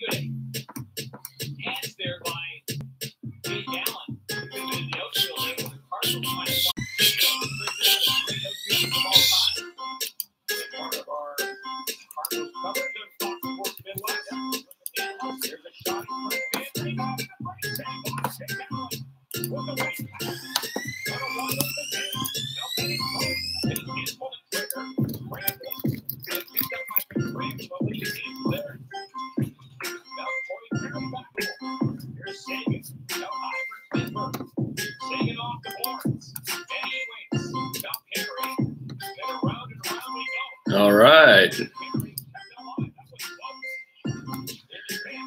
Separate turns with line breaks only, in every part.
All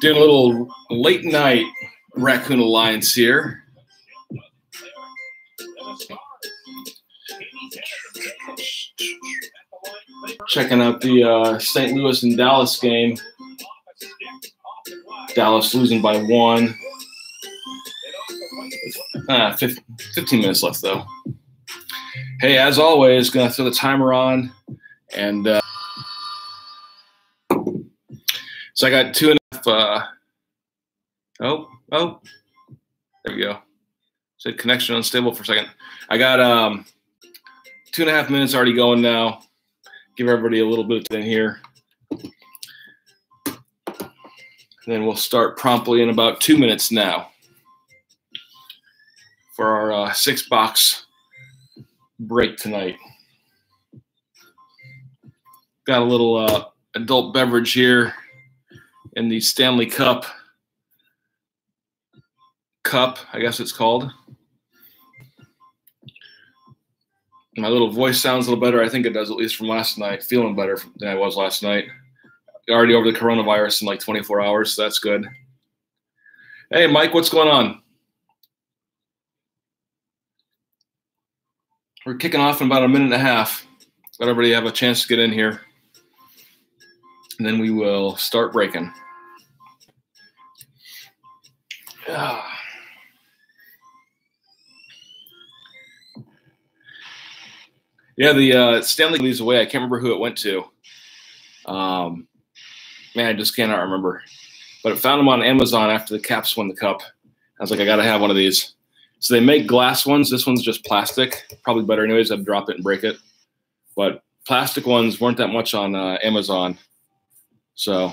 Doing a little late night Raccoon Alliance here. Checking out the uh, St. Louis and Dallas game. Dallas losing by one. Ah, 15 minutes left though. Hey, as always, gonna throw the timer on, and uh, so I got two and Uh, oh, oh, there we go. Said connection unstable for a second. I got um, two and a half minutes already going now. Give everybody a little bit in here. then we'll start promptly in about two minutes now for our uh, six box break tonight. Got a little uh, adult beverage here in the Stanley Cup cup, I guess it's called. My little voice sounds a little better. I think it does, at least from last night. Feeling better than I was last night. Already over the coronavirus in like 24 hours, so that's good. Hey, Mike, what's going on? We're kicking off in about a minute and a half. Let everybody have a chance to get in here. And then we will start breaking. Yeah. Yeah, the uh, Stanley leaves away. I can't remember who it went to. Um, man, I just cannot remember. But I found them on Amazon after the Caps won the cup. I was like, I got to have one of these. So they make glass ones. This one's just plastic. Probably better anyways. I'd drop it and break it. But plastic ones weren't that much on uh, Amazon. So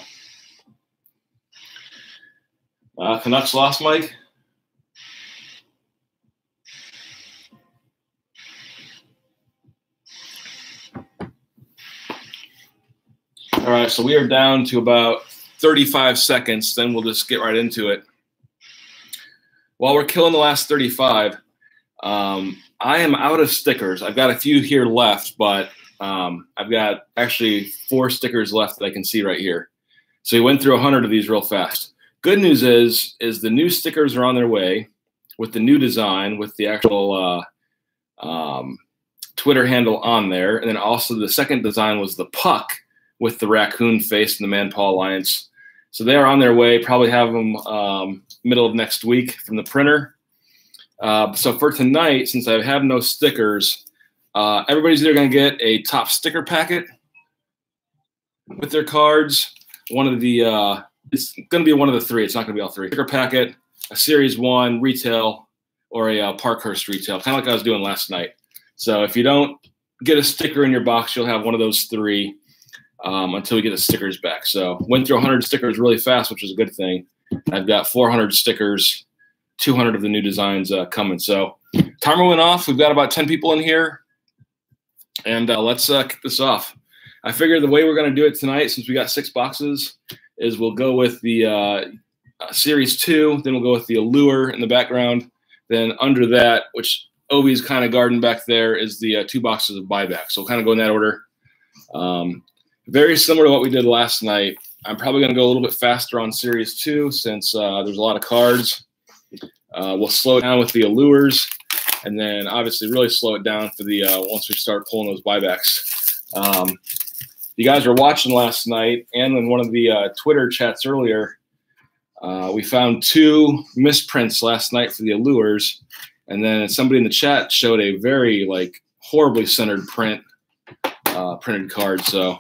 uh, Canucks lost, Mike. All right, so we are down to about 35 seconds. Then we'll just get right into it. While we're killing the last 35, um, I am out of stickers. I've got a few here left, but um, I've got actually four stickers left that I can see right here. So we went through a 100 of these real fast. Good news is, is the new stickers are on their way with the new design, with the actual uh, um, Twitter handle on there. And then also the second design was the puck with the raccoon face and the Man Paw Alliance. So they are on their way. Probably have them um, middle of next week from the printer. Uh, so for tonight, since I have no stickers, uh, everybody's either going to get a top sticker packet with their cards. One of the uh, it's going to be one of the three. It's not going to be all three. Sticker packet, a series one retail, or a uh, Parkhurst retail, kind of like I was doing last night. So if you don't get a sticker in your box, you'll have one of those three um, until we get the stickers back. So went through 100 stickers really fast, which is a good thing. I've got 400 stickers, 200 of the new designs uh, coming. So timer went off. We've got about 10 people in here, and uh, let's uh, kick this off. I figure the way we're going to do it tonight, since we got six boxes, is we'll go with the uh, uh, series two, then we'll go with the allure in the background. Then under that, which Ovi's kind of garden back there, is the uh, two boxes of buyback. So we'll kind of go in that order. Um, very similar to what we did last night. I'm probably going to go a little bit faster on Series 2 since uh, there's a lot of cards. Uh, we'll slow down with the allures and then obviously really slow it down for the uh, once we start pulling those buybacks. Um, you guys were watching last night and in one of the uh, Twitter chats earlier, uh, we found two misprints last night for the allures. And then somebody in the chat showed a very like horribly centered print, uh, printed card. So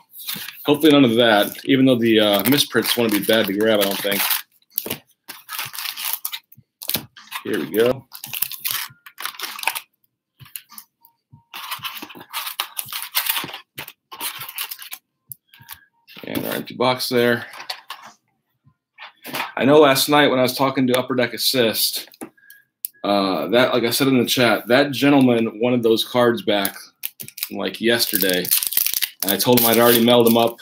Hopefully none of that, even though the uh, misprints want to be bad to grab, I don't think. Here we go. And our empty box there. I know last night when I was talking to Upper Deck Assist, uh, that, like I said in the chat, that gentleman wanted those cards back like yesterday. And I told him I'd already mailed them up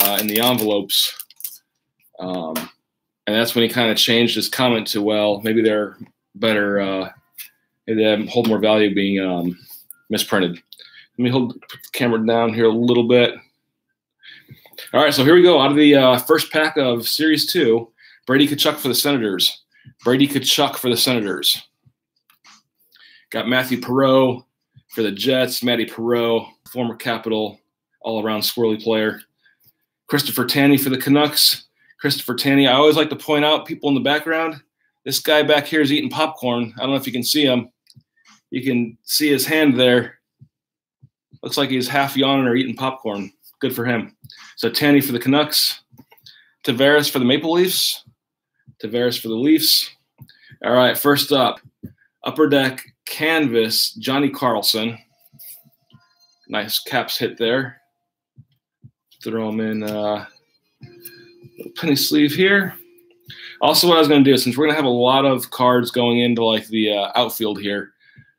uh, in the envelopes. Um, and that's when he kind of changed his comment to, well, maybe they're better, uh, maybe they hold more value being um, misprinted. Let me hold the camera down here a little bit. All right, so here we go. Out of the uh, first pack of Series 2, Brady Tkachuk for the Senators. Brady Tkachuk for the Senators. Got Matthew Perreault for the Jets. Matty Perreault, former Capital all-around squirrely player. Christopher Tanev for the Canucks. Christopher Tanev. I always like to point out people in the background. This guy back here is eating popcorn. I don't know if you can see him. You can see his hand there. Looks like he's half yawning or eating popcorn. Good for him. So Tanev for the Canucks. Tavares for the Maple Leafs. Tavares for the Leafs. All right, first up, Upper Deck Canvas, Johnny Carlson. Nice caps hit there. Throw them in a uh, penny sleeve here. Also, what I was going to do, since we're going to have a lot of cards going into like the uh, outfield here,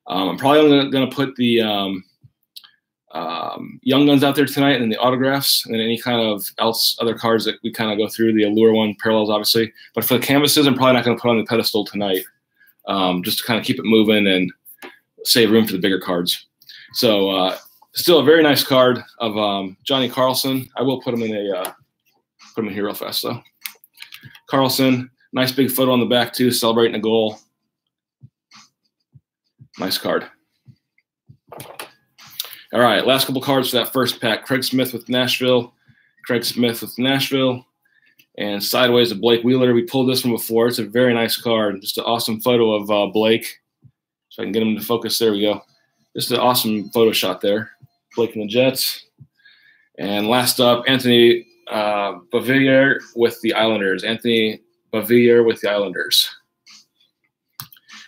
um, I'm probably going to put the um, um, young guns out there tonight, and then the autographs, and any kind of else other cards that we kind of go through. The allure one, parallels, obviously. But for the canvases, I'm probably not going to put on the pedestal tonight, um, just to kind of keep it moving and save room for the bigger cards. So, uh, still a very nice card of um, Johnny Carlson. I will put him in a uh, put him in here real fast though. Carlson, nice big photo on the back too, celebrating a goal. Nice card. All right, last couple cards for that first pack. Craig Smith with Nashville. Craig Smith with Nashville. And sideways of Blake Wheeler. We pulled this one before. It's a very nice card. Just an awesome photo of uh, Blake. So I can get him to focus. There we go. Just an awesome photo shot there. Blake and the Jets. And last up, Anthony uh, Beauvillier with the Islanders. Anthony Beauvillier with the Islanders.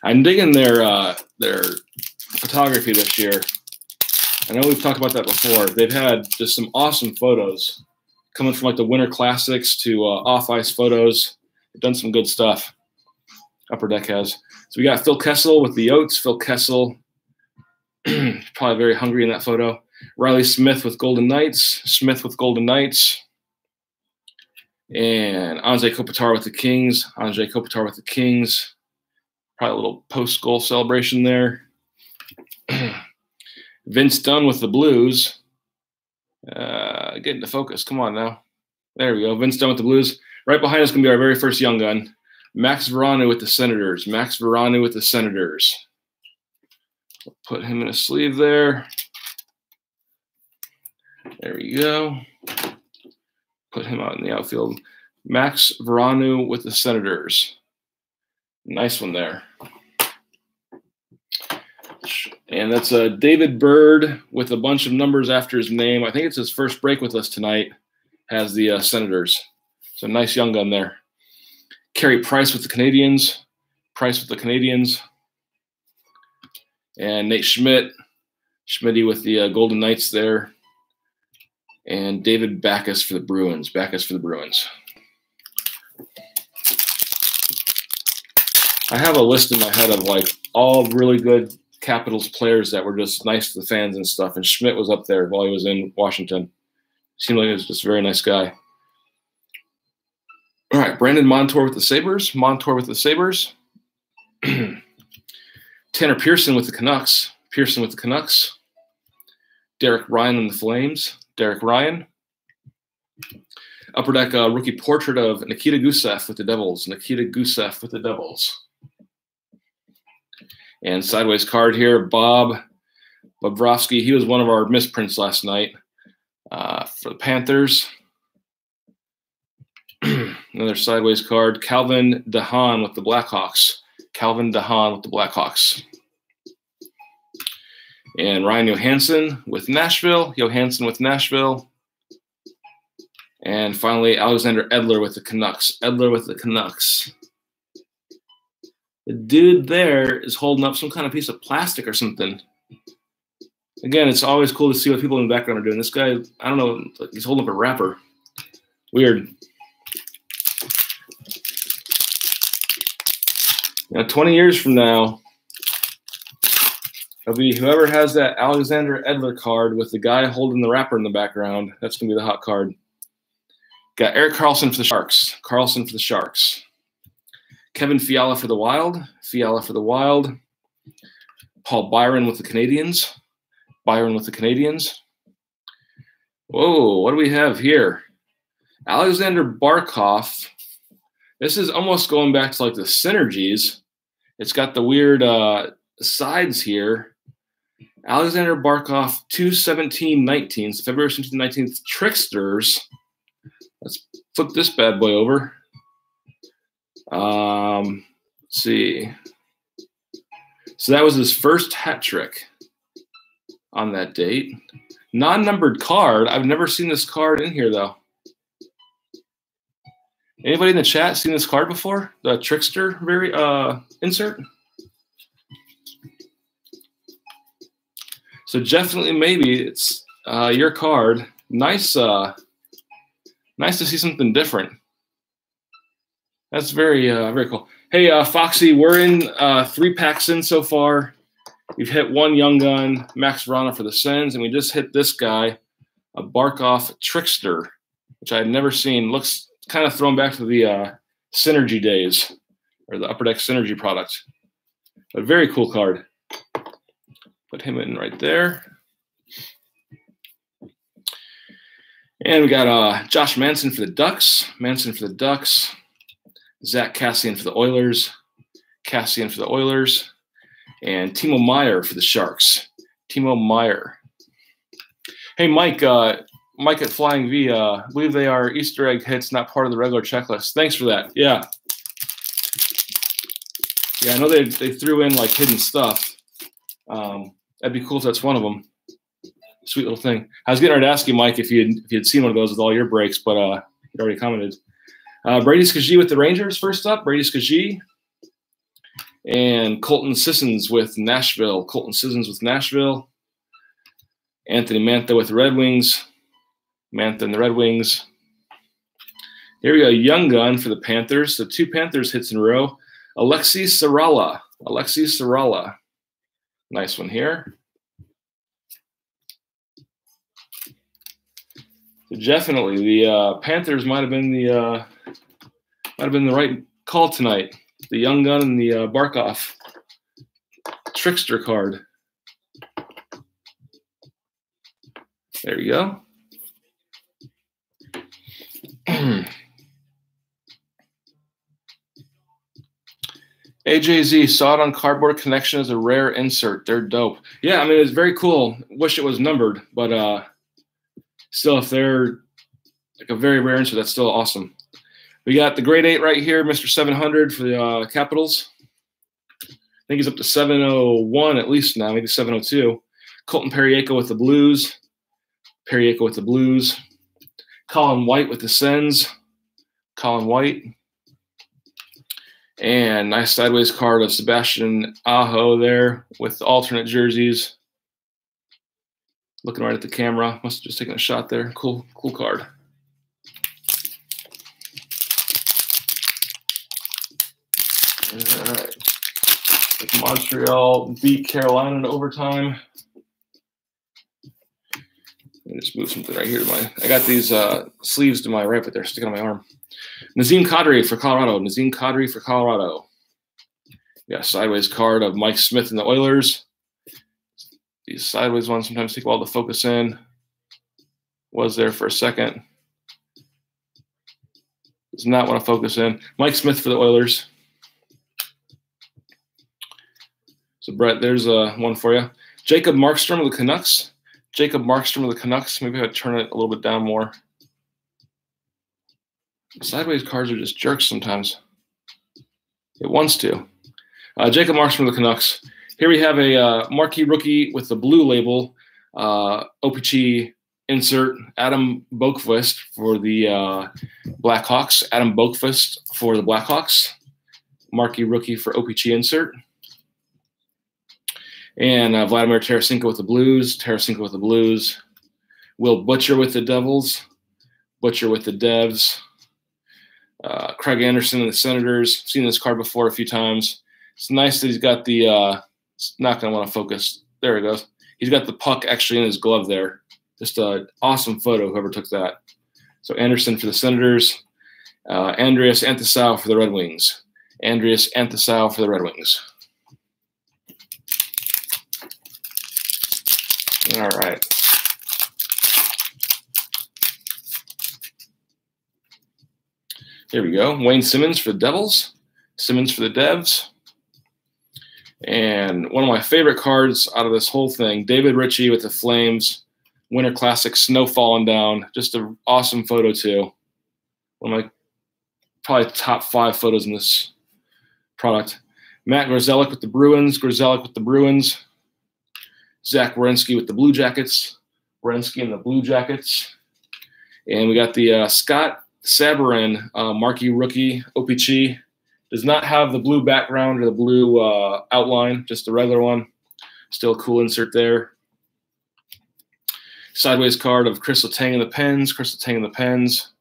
I'm digging their uh, their photography this year. I know we've talked about that before. They've had just some awesome photos coming from like the Winter Classics to uh, off ice photos. They've done some good stuff. Upper Deck has. So we got Phil Kessel with the Oats. Phil Kessel, probably very hungry in that photo. Reilly Smith with Golden Knights. Smith with Golden Knights. And Anze Kopitar with the Kings. Anze Kopitar with the Kings. Probably a little post goal celebration there. Vince Dunn with the Blues. Uh, get into focus. Come on now. There we go. Vince Dunn with the Blues. Right behind us going to be our very first young gun. Max Veronneau with the Senators. Max Veronneau with the Senators. put him in a sleeve there. There we go. Put him out in the outfield. Max Veronneau with the Senators. Nice one there. And that's uh, David Bird with a bunch of numbers after his name. I think it's his first break with us tonight. Has the uh, Senators. So nice young gun there. Carey Price with the Canadiens. Price with the Canadiens. And Nate Schmidt. Schmitty with the uh, Golden Knights there. And David Backes for the Bruins. Backes for the Bruins. I have a list in my head of like all really good Capitals players that were just nice to the fans and stuff. And Schmidt was up there while he was in Washington. Seemed like he was just a very nice guy. All right, Brandon Montour with the Sabres. Montour with the Sabres. Tanner Pearson with the Canucks. Pearson with the Canucks. Derek Ryan and the Flames. Derek Ryan. Upper Deck uh, rookie portrait of Nikita Gusev with the Devils. Nikita Gusev with the Devils. And sideways card here, Bob Bobrovsky. He was one of our misprints last night uh, for the Panthers. Another sideways card, Calvin DeHaan with the Blackhawks. Calvin DeHaan with the Blackhawks. And Ryan Johansen with Nashville. Johansen with Nashville. And finally, Alexander Edler with the Canucks. Edler with the Canucks. The dude there is holding up some kind of piece of plastic or something. Again, it's always cool to see what people in the background are doing. This guy, I don't know, he's holding up a wrapper. Weird. Now, 20 years from now, it'll be whoever has that Alexander Edler card with the guy holding the wrapper in the background. That's going to be the hot card. Got Erik Karlsson for the Sharks. Karlsson for the Sharks. Kevin Fiala for the Wild. Fiala for the Wild. Paul Byron with the Canadiens, Byron with the Canadiens. Whoa, what do we have here? Alexander Barkov. This is almost going back to like the synergies. It's got the weird uh, sides here. Alexander Barkov, 217 so February 17th, 19th, Tricksters. Let's flip this bad boy over. Um, let's see. So that was his first hat trick on that date. Non-numbered card. I've never seen this card in here though. Anybody in the chat seen this card before? The trickster very uh, insert. So definitely, maybe it's uh, your card. Nice, uh, nice to see something different. That's very, uh, very cool. Hey, uh, Foxy, we're in uh, three packs in so far. We've hit one Young Gun, Max Vrana for the Sens, and we just hit this guy, a Barkov Trickster, which I had never seen. Looks kind of thrown back to the uh, Synergy days, or the Upper Deck Synergy product. A very cool card. Put him in right there. And we got uh, Josh Manson for the Ducks. Manson for the Ducks. Zack Kassian for the Oilers. Kassian for the Oilers and Timo Meier for the Sharks. Timo Meier. Hey, Mike. Uh, Mike at Flying V. Uh, I believe they are Easter egg hits, not part of the regular checklist. Thanks for that. Yeah. Yeah, I know they they threw in like hidden stuff. Um, that'd be cool if that's one of them. Sweet little thing. I was getting ready to ask you, Mike, if you if you had seen one of those with all your breaks, but uh, you already commented. Uh, Brady Skjei with the Rangers first up. Brady Skjei and Colton Sissons with Nashville. Colton Sissons with Nashville. Anthony Mantha with the Red Wings. Mantha and the Red Wings. Here we go, Young Gun for the Panthers. So two Panthers hits in a row. Aleksi Saarela. Aleksi Saarela. Nice one here. Definitely, the uh, Panthers might have been the uh, might have been the right call tonight the Young Gun and the uh, Barkov Trickster card. There you go. AJZ saw it on Cardboard Connection as a rare insert. They're dope. Yeah, I mean it's very cool. Wish it was numbered, but uh still if they're like a very rare insert, that's still awesome. We got the grade eight right here, Mr. 700 for the uh, Capitals. I think he's up to 701 at least now, maybe 702. Colton Parayko with the Blues. Parayko with the Blues. Colin White with the Sens. Colin White. And nice sideways card of Sebastian Aho there with alternate jerseys. Looking right at the camera. Must have just taken a shot there. Cool, cool card. All right. Montreal beat Carolina in overtime. Let me just move something right here to my. I got these uh, sleeves to my right, but they're sticking on my arm. Nazem Kadri for Colorado. Nazem Kadri for Colorado. Yeah, sideways card of Mike Smith and the Oilers. These sideways ones sometimes take a while to focus in. Was there for a second. Does not want to focus in. Mike Smith for the Oilers. So Brett, there's uh, one for you. Jacob Markstrom of the Canucks. Jacob Markstrom of the Canucks. Maybe I turn it a little bit down more. Sideways cards are just jerks sometimes. It wants to. Uh, Jacob Markstrom of the Canucks. Here we have a uh, marquee rookie with the blue label, uh, OPC insert Adam Boqvist for the uh, Blackhawks. Adam Boqvist for the Blackhawks. Marquee rookie for OPC insert. And uh, Vladimir Tarasenko with the Blues. Tarasenko with the Blues. Will Butcher with the Devils. Butcher with the Devs. Uh, Craig Anderson and the Senators. Seen this card before a few times. It's nice that he's got the. Uh, it's not going to want to focus. There it goes. He's got the puck actually in his glove there. Just an awesome photo, whoever took that. So Anderson for the Senators. Uh, Andreas Athanasiou for the Red Wings. Andreas Athanasiou for the Red Wings. All right. Here we go. Wayne Simmonds for the Devils. Simmonds for the Devs. And one of my favorite cards out of this whole thing, David Rittich with the Flames, Winter Classic, snow falling down. Just an awesome photo too. One of my probably top five photos in this product. Matt Grzelcyk with the Bruins, Grzelcyk with the Bruins. Zach Werenski with the Blue Jackets, Werenski and the Blue Jackets. And we got the uh, Scott Sabourin, uh, marquee rookie, OPC. Does not have the blue background or the blue uh, outline, just the regular one. Still cool insert there. Sideways card of Chris Letang in the Pens, Chris Letang in the Pens.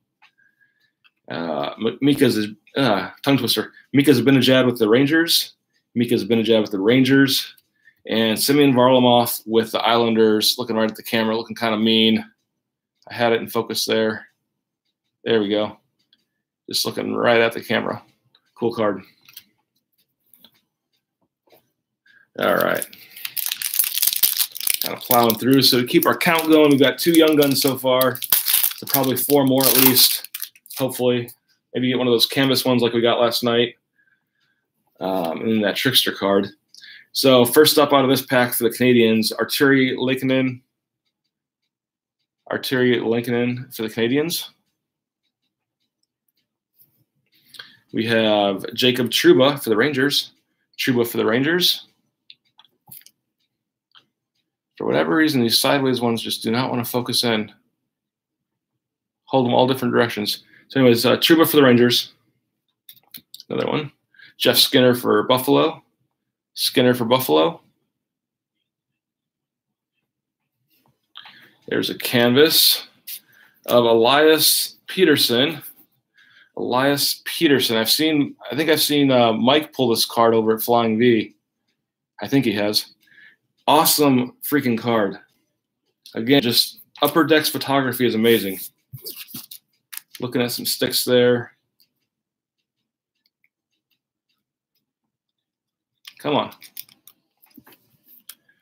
Uh, Mika's uh, tongue twister. Mika Zibanejad with the Rangers. Mika Zibanejad with the Rangers. And Semyon Varlamov with the Islanders, looking right at the camera, looking kind of mean. I had it in focus there. There we go. Just looking right at the camera. Cool card. All right. Kind of plowing through. So to keep our count going, we've got two young guns so far. So probably four more at least, hopefully. Maybe get one of those canvas ones like we got last night. Um, and then that trickster card. So first up out of this pack for the Canadiens, Artturi Lehkonen. Artturi Lehkonen for the Canadiens. We have Jacob Trouba for the Rangers. Trouba for the Rangers. For whatever reason, these sideways ones just do not want to focus in. Hold them all different directions. So anyways, uh, Trouba for the Rangers. Another one. Jeff Skinner for Buffalo. Skinner for Buffalo. There's a canvas of Elias Pettersson. Elias Pettersson. I've seen, I think I've seen uh, Mike pull this card over at Flying V. I think he has. Awesome freaking card. Again, just upper decks photography is amazing. Looking at some sticks there. Come on.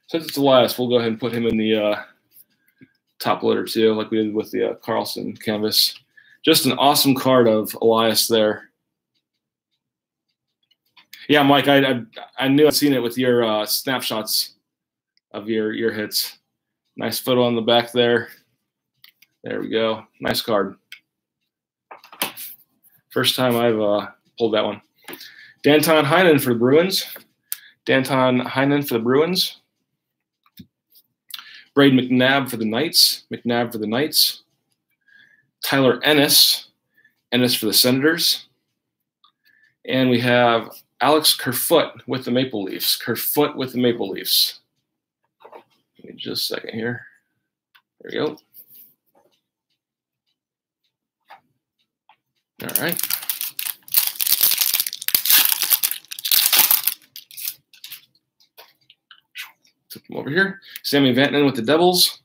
Since it's Elias, we'll go ahead and put him in the uh, top litter too, like we did with the uh, Carlson canvas just an awesome card of Elias there. Yeah, Mike, I I, I knew I'd seen it with your uh, snapshots of your your hits. Nice photo on the back there. There we go. Nice card. First time I've uh, pulled that one. Danton Heinen for the Bruins. Danton Heinen for the Bruins. Braid McNabb for the Knights. McNabb for the Knights. Tyler Ennis, Ennis for the Senators. And we have Alex Kerfoot with the Maple Leafs. Kerfoot with the Maple Leafs. Give me just a second here. There we go. All right. Flip them over here. Sami Vatanen with the Devils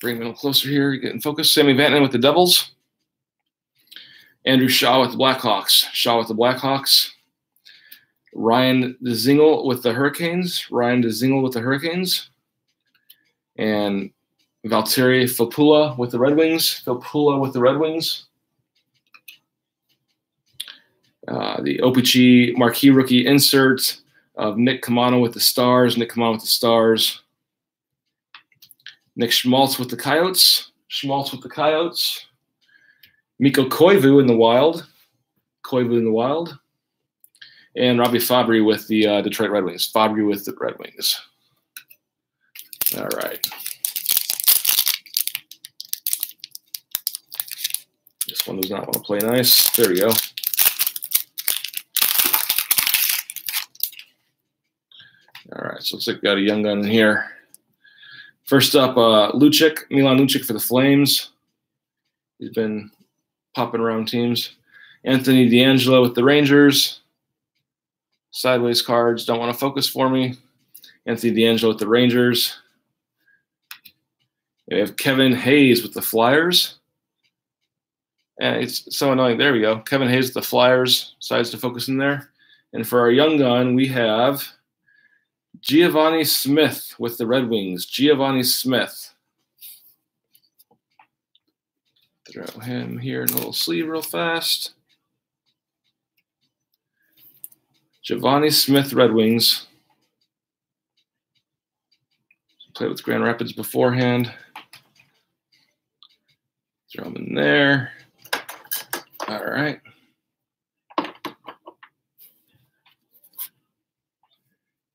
bring him a little closer here, getting focused. Sami Vatanen with the Devils. Andrew Shaw with the Blackhawks. Shaw with the Blackhawks. Ryan Dzingel with the Hurricanes. Ryan Dzingel with the Hurricanes. And Valtteri Filppula with the Red Wings. Filppula with the Red Wings. Uh, the OPC marquee rookie insert of Nick Caamano with the Stars, Nick Caamano with the Stars, Nick Schmaltz with the Coyotes, Schmaltz with the Coyotes, Mikko Koivu in the Wild, Koivu in the Wild, and Robby Fabbri with the uh, Detroit Red Wings, Fabbri with the Red Wings. All right. This one does not want to play nice. There we go. All right, so looks like we got a young gun in here. First up, uh, Milan Lucic for the Flames. He's been popping around teams. Anthony DeAngelo with the Rangers. Sideways cards don't want to focus for me. Anthony DeAngelo with the Rangers. We have Kevin Hayes with the Flyers. And it's so annoying. There we go. Kevin Hayes with the Flyers. Decides to focus in there. And for our young gun, we have Givani Smith with the Red Wings. Giovanni Smith. Throw him here in a little sleeve real fast. Giovanni Smith, Red Wings. Played with Grand Rapids beforehand. Throw him in there. All right.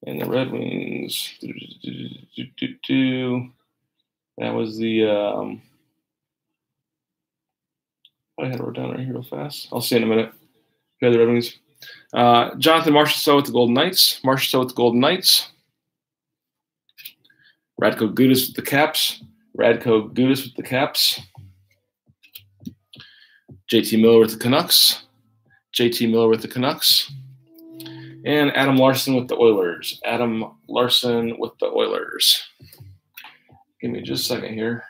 And the Red Wings. That was the. Um, I had it wrote down right here real fast. I'll see in a minute. Okay, the Red Wings. Uh, Jonathan Marchessault with the Golden Knights. Marchessault with the Golden Knights. Radko Gudas with the Caps. Radko Gudas with the Caps. JT Miller with the Canucks. JT Miller with the Canucks. And Adam Larsson with the Oilers. Adam Larsson with the Oilers. Give me just a second here.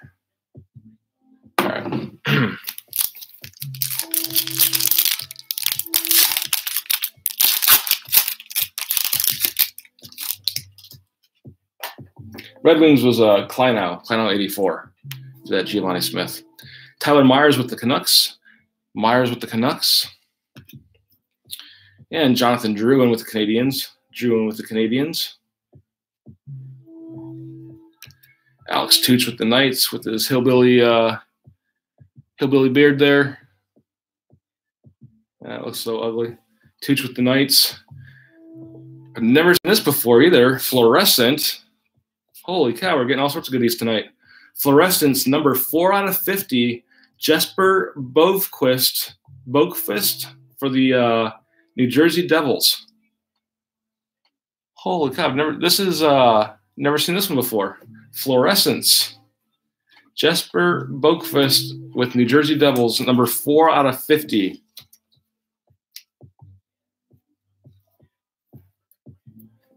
All right. Red Wings was uh, Kleinow, Kleinow 84. That Giovanni Smith. Tyler Myers with the Canucks. Myers with the Canucks. And Jonathan Drouin with the Canadiens. Drew in with the Canadiens. Alex Tuch with the Knights with his hillbilly uh, hillbilly beard there. That looks so ugly. Tuch with the Knights. I've never seen this before either. Fluorescent. Holy cow, we're getting all sorts of goodies tonight. Fluorescence number four out of 50. Jesper Boqvist, Boqvist for the uh, New Jersey Devils. Holy cow, I've never this is uh never seen this one before. Fluorescence. Jesper Boqvist with New Jersey Devils, number four out of 50.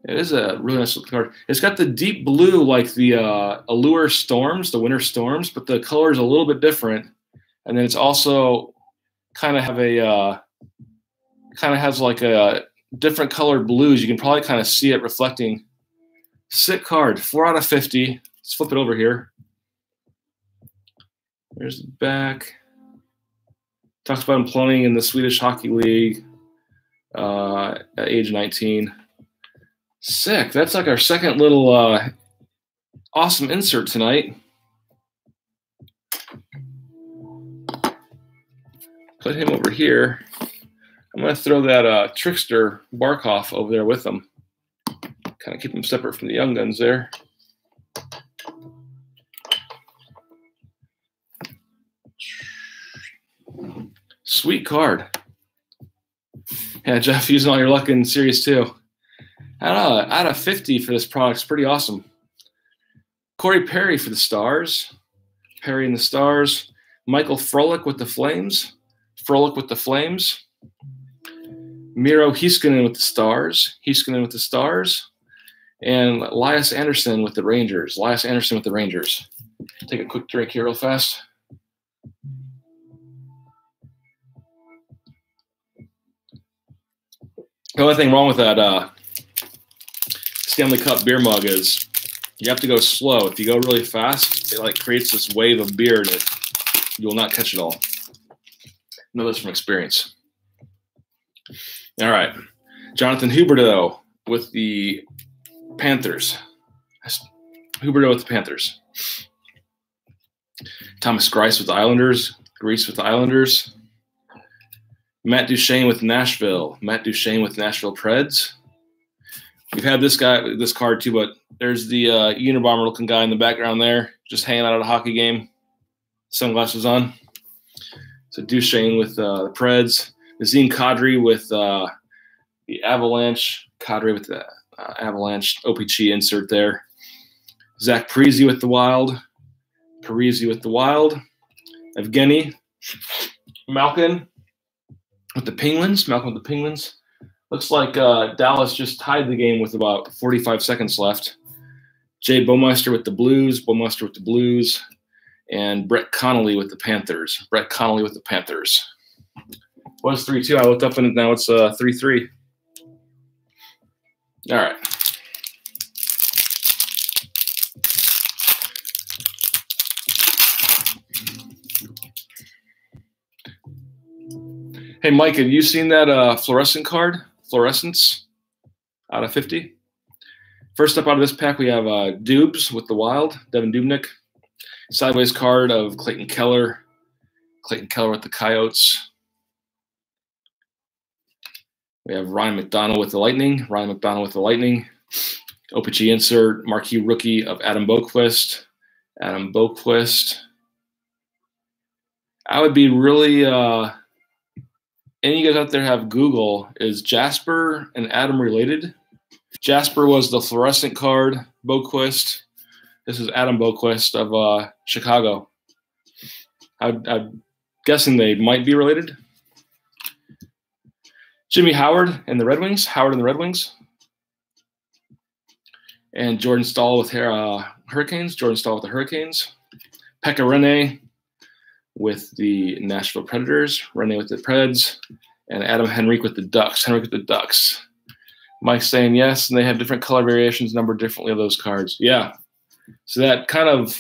It is a really nice looking card. It's got the deep blue like the uh, Allure Storms, the Winter Storms, but the color is a little bit different. And then it's also kind of have a uh, kind of has like a different colored blues. You can probably kind of see it reflecting. Sick card, four out of 50. Let's flip it over here. There's the back. Talks about him playing in the Swedish Hockey League uh, at age 19. Sick. That's like our second little uh, awesome insert tonight. Put him over here. I'm going to throw that uh, Trickster Barkov over there with them. Kind of keep them separate from the young guns there. Sweet card. Yeah, Jeff, using all your luck in Series 2. I don't know. Out of 50 for this product is pretty awesome. Corey Perry for the Stars. Perry and the Stars. Michael Frolik with the Flames. Frolik with the Flames. Miro Heiskanen with the Stars. Heiskanen with the Stars. And Lias Andersson with the Rangers. Lias Andersson with the Rangers. Take a quick drink here real fast. The only thing wrong with that uh, Stanley Cup beer mug is you have to go slow. If you go really fast, it like creates this wave of beer it, you will not catch it all. know this from experience. All right. Jonathan Huberdeau with the Panthers. Huberdeau with the Panthers. Thomas Greiss with the Islanders. Greiss with the Islanders. Matt Duchene with Nashville. Matt Duchene with Nashville Preds. We've had this guy, this card too, but there's the uh, Unabomber looking guy in the background there, just hanging out at a hockey game, sunglasses on. So Duchene with uh, the Preds, Nazem Kadri with uh, the Avalanche, Kadri with the uh, Avalanche OPC insert there. Zach Parise with the Wild, Parise with the Wild, Evgeny Malkin with the Penguins, Malkin with the Penguins. Looks like uh, Dallas just tied the game with about 45 seconds left. Jay Bouwmeester with the Blues, Bouwmeester with the Blues, and Brett Connolly with the Panthers. Brett Connolly with the Panthers. Was 3 2. I looked up and now it's uh, 3 3. All right. Hey, Mike, have you seen that uh, fluorescent card? Fluorescence out of 50. First up out of this pack, we have uh, Dubes with the Wild, Devin Dubnyk. Sideways card of Clayton Keller. Clayton Keller with the Coyotes. We have Ryan McDonagh with the Lightning. Ryan McDonagh with the Lightning. OPG insert, marquee rookie of Adam Boqvist. Adam Boqvist. I would be really, uh, any you guys out there have Google, is Jasper and Adam related? Jasper was the fluorescent card, Boqvist. This is Adam Boqvist of uh, Chicago. I, I'm guessing they might be related. Jimmy Howard and the Red Wings. Howard and the Red Wings. And Jordan Staal with uh, Hurricanes. Jordan Staal with the Hurricanes. Pekka Rinne with the Nashville Predators. Rinne with the Preds. And Adam Henrique with the Ducks. Henrique with the Ducks. Mike's saying yes, and they have different color variations numbered differently of those cards. Yeah. So that kind of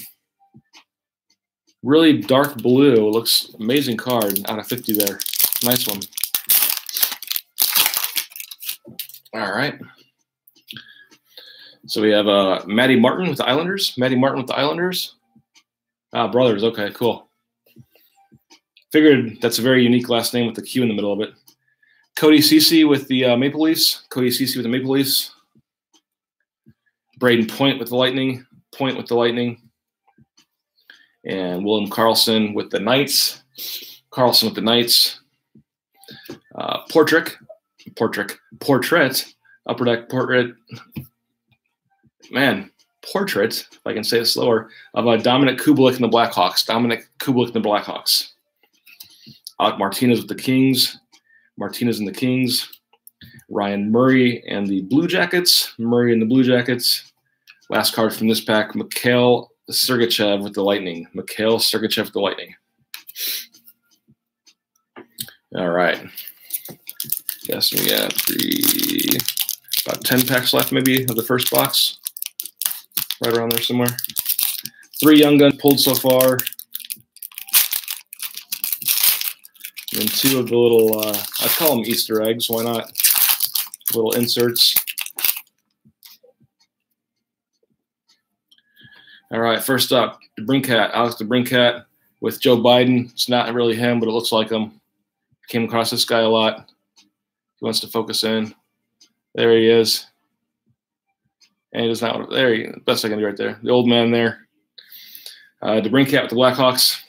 really dark blue looks amazing card out of 50 there. Nice one. All right. So we have uh, Matty Martin with the Islanders. Maddie Martin with the Islanders. Ah, brothers. Okay, cool. Figured that's a very unique last name with the Q in the middle of it. Cody Ceci with the uh, Maple Leafs. Cody Ceci with the Maple Leafs. Brayden Point with the Lightning. Point with the Lightning. And William Karlsson with the Knights. Karlsson with the Knights. Uh, Portrait portrait, portrait, upper deck portrait. Man, portrait, if I can say it slower, of uh, Dominik Kubalik and the Blackhawks. Dominic Kubalik and the Blackhawks. Alec Martinez with the Kings. Martinez and the Kings. Ryan Murray and the Blue Jackets. Murray and the Blue Jackets. Last card from this pack, Mikhail Sergachev with the Lightning. Mikhail Sergachev with the Lightning. All right. Yes, we got three, about 10 packs left maybe of the first box. Right around there somewhere. Three Young Guns pulled so far. And two of the little, uh, I call them Easter eggs, why not? Little inserts. All right, first up, DeBrincat, Alex DeBrincat with Joe Biden. It's not really him, but it looks like him. Came across this guy a lot. He wants to focus in. There he is. And he does not. There he best I can do right there. The old man there. Uh, DeBrincat with the Blackhawks.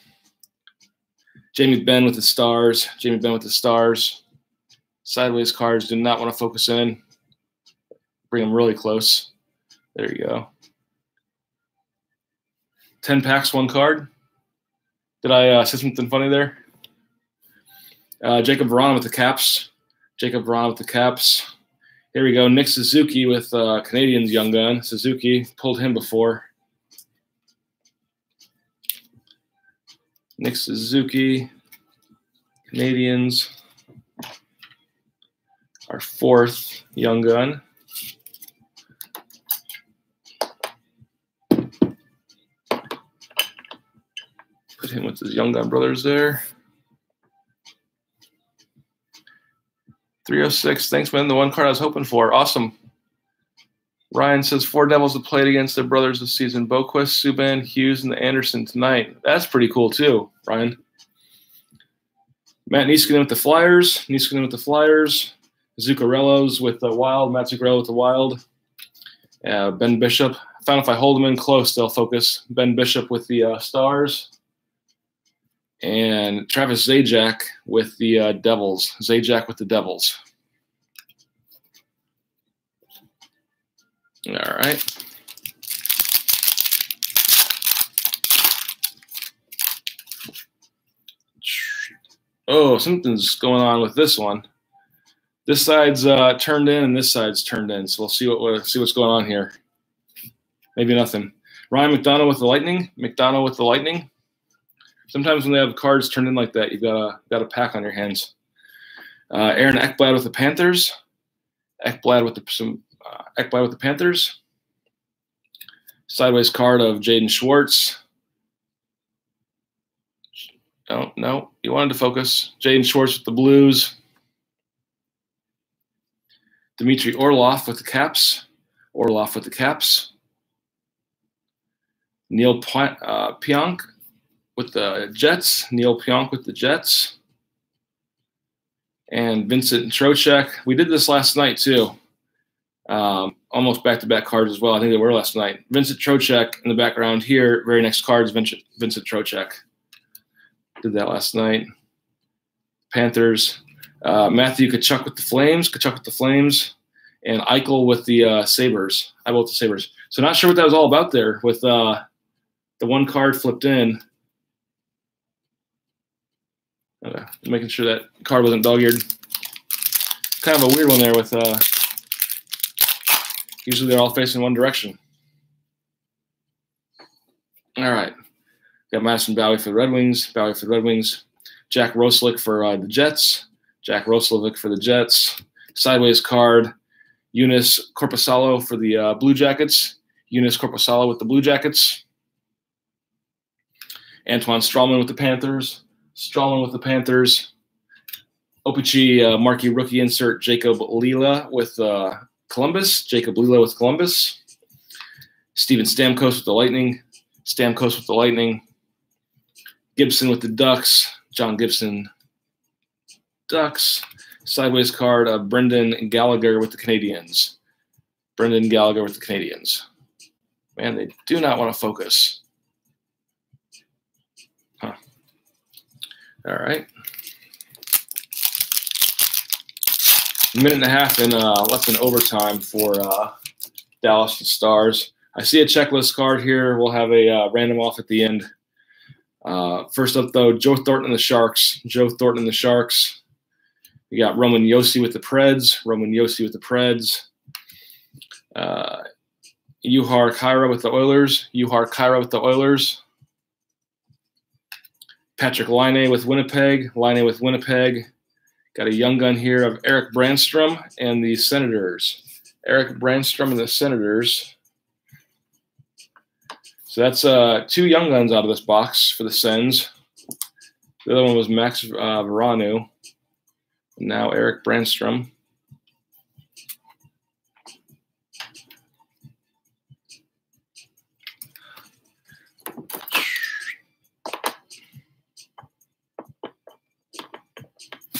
Jamie Benn with the Stars. Jamie Benn with the Stars. Sideways cards do not want to focus in. Bring them really close. There you go. 10 packs, one card. Did I uh, say something funny there? Uh, Jacob Vrana with the Caps. Jacob Vrana with the Caps. Here we go. Nick Suzuki with uh, Canadiens young gun. Suzuki pulled him before. Nick Suzuki, Canadiens, Our fourth young gun. Put him with his young gun brothers there. 306. Thanks, man. The one card I was hoping for. Awesome. Ryan says four Devils have played against their brothers this season: Boqvist, Subban, Hughes, and the Anderson tonight. That's pretty cool too, Ryan. Matt Niskanen with the Flyers. Niskanen with the Flyers. Zuccarello's with the Wild. Matt Zuccarello with the Wild. Uh, ben Bishop. I found if I hold them in close, they'll focus. Ben Bishop with the uh, Stars. And Travis Zajac with the uh, Devils. Zajac with the Devils. All right. Oh, something's going on with this one. This side's uh, turned in and this side's turned in. So we'll see what we'll see what's going on here. Maybe nothing. Ryan McDonagh with the Lightning. McDonagh with the Lightning. Sometimes when they have cards turned in like that, you've got a got a pack on your hands. Uh, Aaron Ekblad with the Panthers. Ekblad with the some uh, with the Panthers. Sideways card of Jaden Schwartz. No, no, you wanted to focus. Jaden Schwartz with the Blues. Dmitry Orlov with the Caps. Orlov with the Caps. Neil uh, Pionk with the Jets. Neil Pionk with the Jets. And Vincent Trocheck. We did this last night too. Um, almost back-to-back cards as well. I think they were last night. Vincent Trocheck in the background here. Very next cards, Vincent, Vincent Trocheck. Did that last night. Panthers. Uh, Matthew Tkachuk with the Flames. Tkachuk with the Flames. And Eichel with the uh, Sabres. I with the Sabres. So not sure what that was all about there with uh, the one card flipped in. Making sure that card wasn't dog-eared. Kind of a weird one there with uh, usually they're all facing one direction. All right. Got Madison Bowey for the Red Wings, Bowey for the Red Wings, Jack Roslovic for uh, the Jets, Jack Roslovic for the Jets, sideways card, Joonas Korpisalo for the uh, Blue Jackets, Joonas Korpisalo with the Blue Jackets, Antoine Stralman with the Panthers, Stralman with the Panthers, OPC uh, marquee rookie insert Jakob Lilja with uh, Columbus, Jakob Lilja with Columbus, Steven Stamkos with the Lightning, Stamkos with the Lightning, Gibson with the Ducks, John Gibson, Ducks. Sideways card of Brendan Gallagher with the Canadiens. Brendan Gallagher with the Canadiens. Man, they do not want to focus. All right. A minute and a half in uh, less than overtime for uh, Dallas Stars. I see a checklist card here. We'll have a uh, random off at the end. Uh, first up, though, Joe Thornton and the Sharks. Joe Thornton and the Sharks. We got Roman Josi with the Preds. Roman Josi with the Preds. Uh, Jujhar Khaira with the Oilers. Jujhar Khaira with the Oilers. Patrik Laine with Winnipeg. Laine with Winnipeg. Got a young gun here of Erik Brannstrom and the Senators. Erik Brannstrom and the Senators. So that's uh, two young guns out of this box for the Sens. The other one was Max uh, now Erik Brannstrom.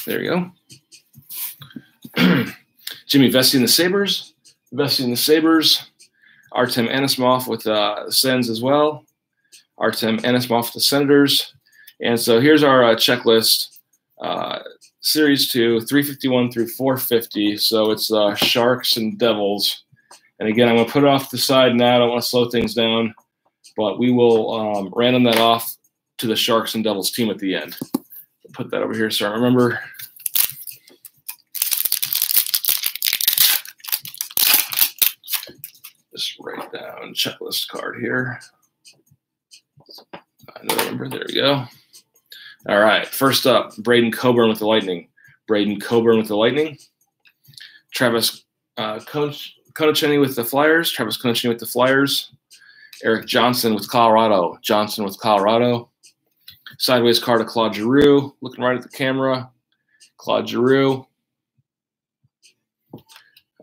There you go. Jimmy Vesey and the Sabres. Vesey and the Sabres. Artem Anisimov with uh, the Sens as well. Artem Anisimov with the Senators. And so here's our uh, checklist. Uh, series 2, 351 through 450. So it's uh, Sharks and Devils. And again, I'm going to put it off the side now. I don't want to slow things down. But we will um, random that off to the Sharks and Devils team at the end. Put that over here so I remember. Just write down checklist card here. Another number. There we go. All right. First up, Braydon Coburn with the Lightning. Braydon Coburn with the Lightning. Travis uh, with the Flyers. Travis Konecny with the Flyers. Erik Johnson with Colorado. Johnson with Colorado. Sideways card of Claude Giroux. Looking right at the camera. Claude Giroux.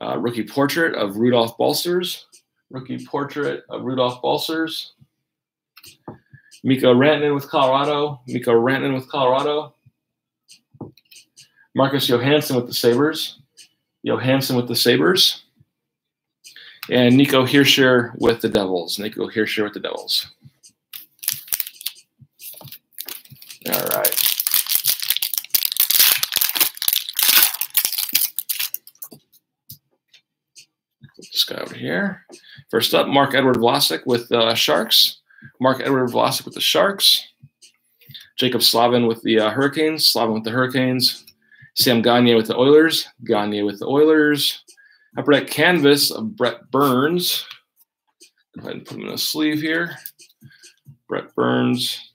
Uh, rookie portrait of Rudolph Balcers rookie portrait of Rudolph Balcers. Mikko Rantanen with Colorado. Mikko Rantanen with Colorado. Marcus Johansson with the Sabres. Johansson with the Sabres. And Nico Hischier with the Devils. Nico Hischier with the Devils. All right. This guy over here. First up, Marc-Edouard Vlasic with the uh, Sharks. Marc-Edouard Vlasic with the Sharks. Jaccob Slavin with the uh, Hurricanes. Slavin with the Hurricanes. Sam Gagne with the Oilers. Gagne with the Oilers. Upper deck canvas of Brent Burns. Go ahead and put him in a sleeve here. Brent Burns.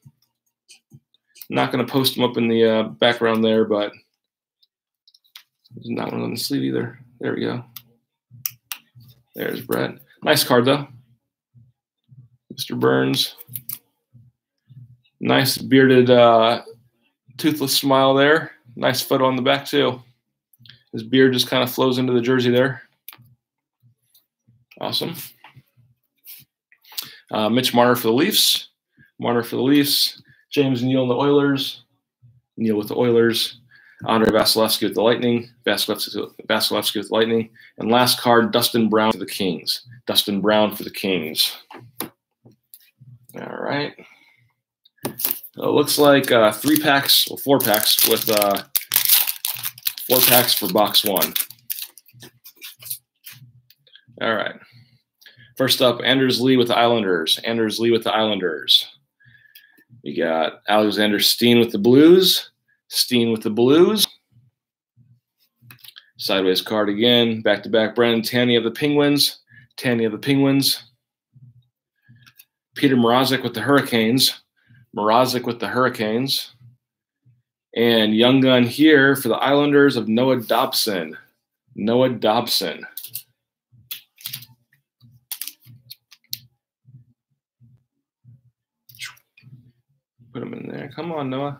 Not going to post him up in the uh, background there, but not one on the sleeve either. There we go. There's Brent. Nice card though. Mr. Burns. Nice bearded, uh, toothless smile there. Nice photo on the back too. His beard just kind of flows into the jersey there. Awesome. Uh, Mitch Marner for the Leafs. Marner for the Leafs. James Neal in the Oilers. Neal with the Oilers. Andrei Vasilevskiy with the Lightning. Vasilevskiy with Lightning. And last card, Dustin Brown for the Kings. Dustin Brown for the Kings. All right. So it looks like uh, three packs, or four packs with uh, four packs for box one. All right. First up, Anders Lee with the Islanders. Anders Lee with the Islanders. We got Alexander Steen with the Blues. Steen with the Blues. Sideways card again. Back to back. Brandon Tanev of the Penguins. Tanev of the Penguins. Petr Mrazek with the Hurricanes. Mrazek with the Hurricanes. And young gun here for the Islanders of Noah Dobson. Noah Dobson. Put him in there. Come on, Noah.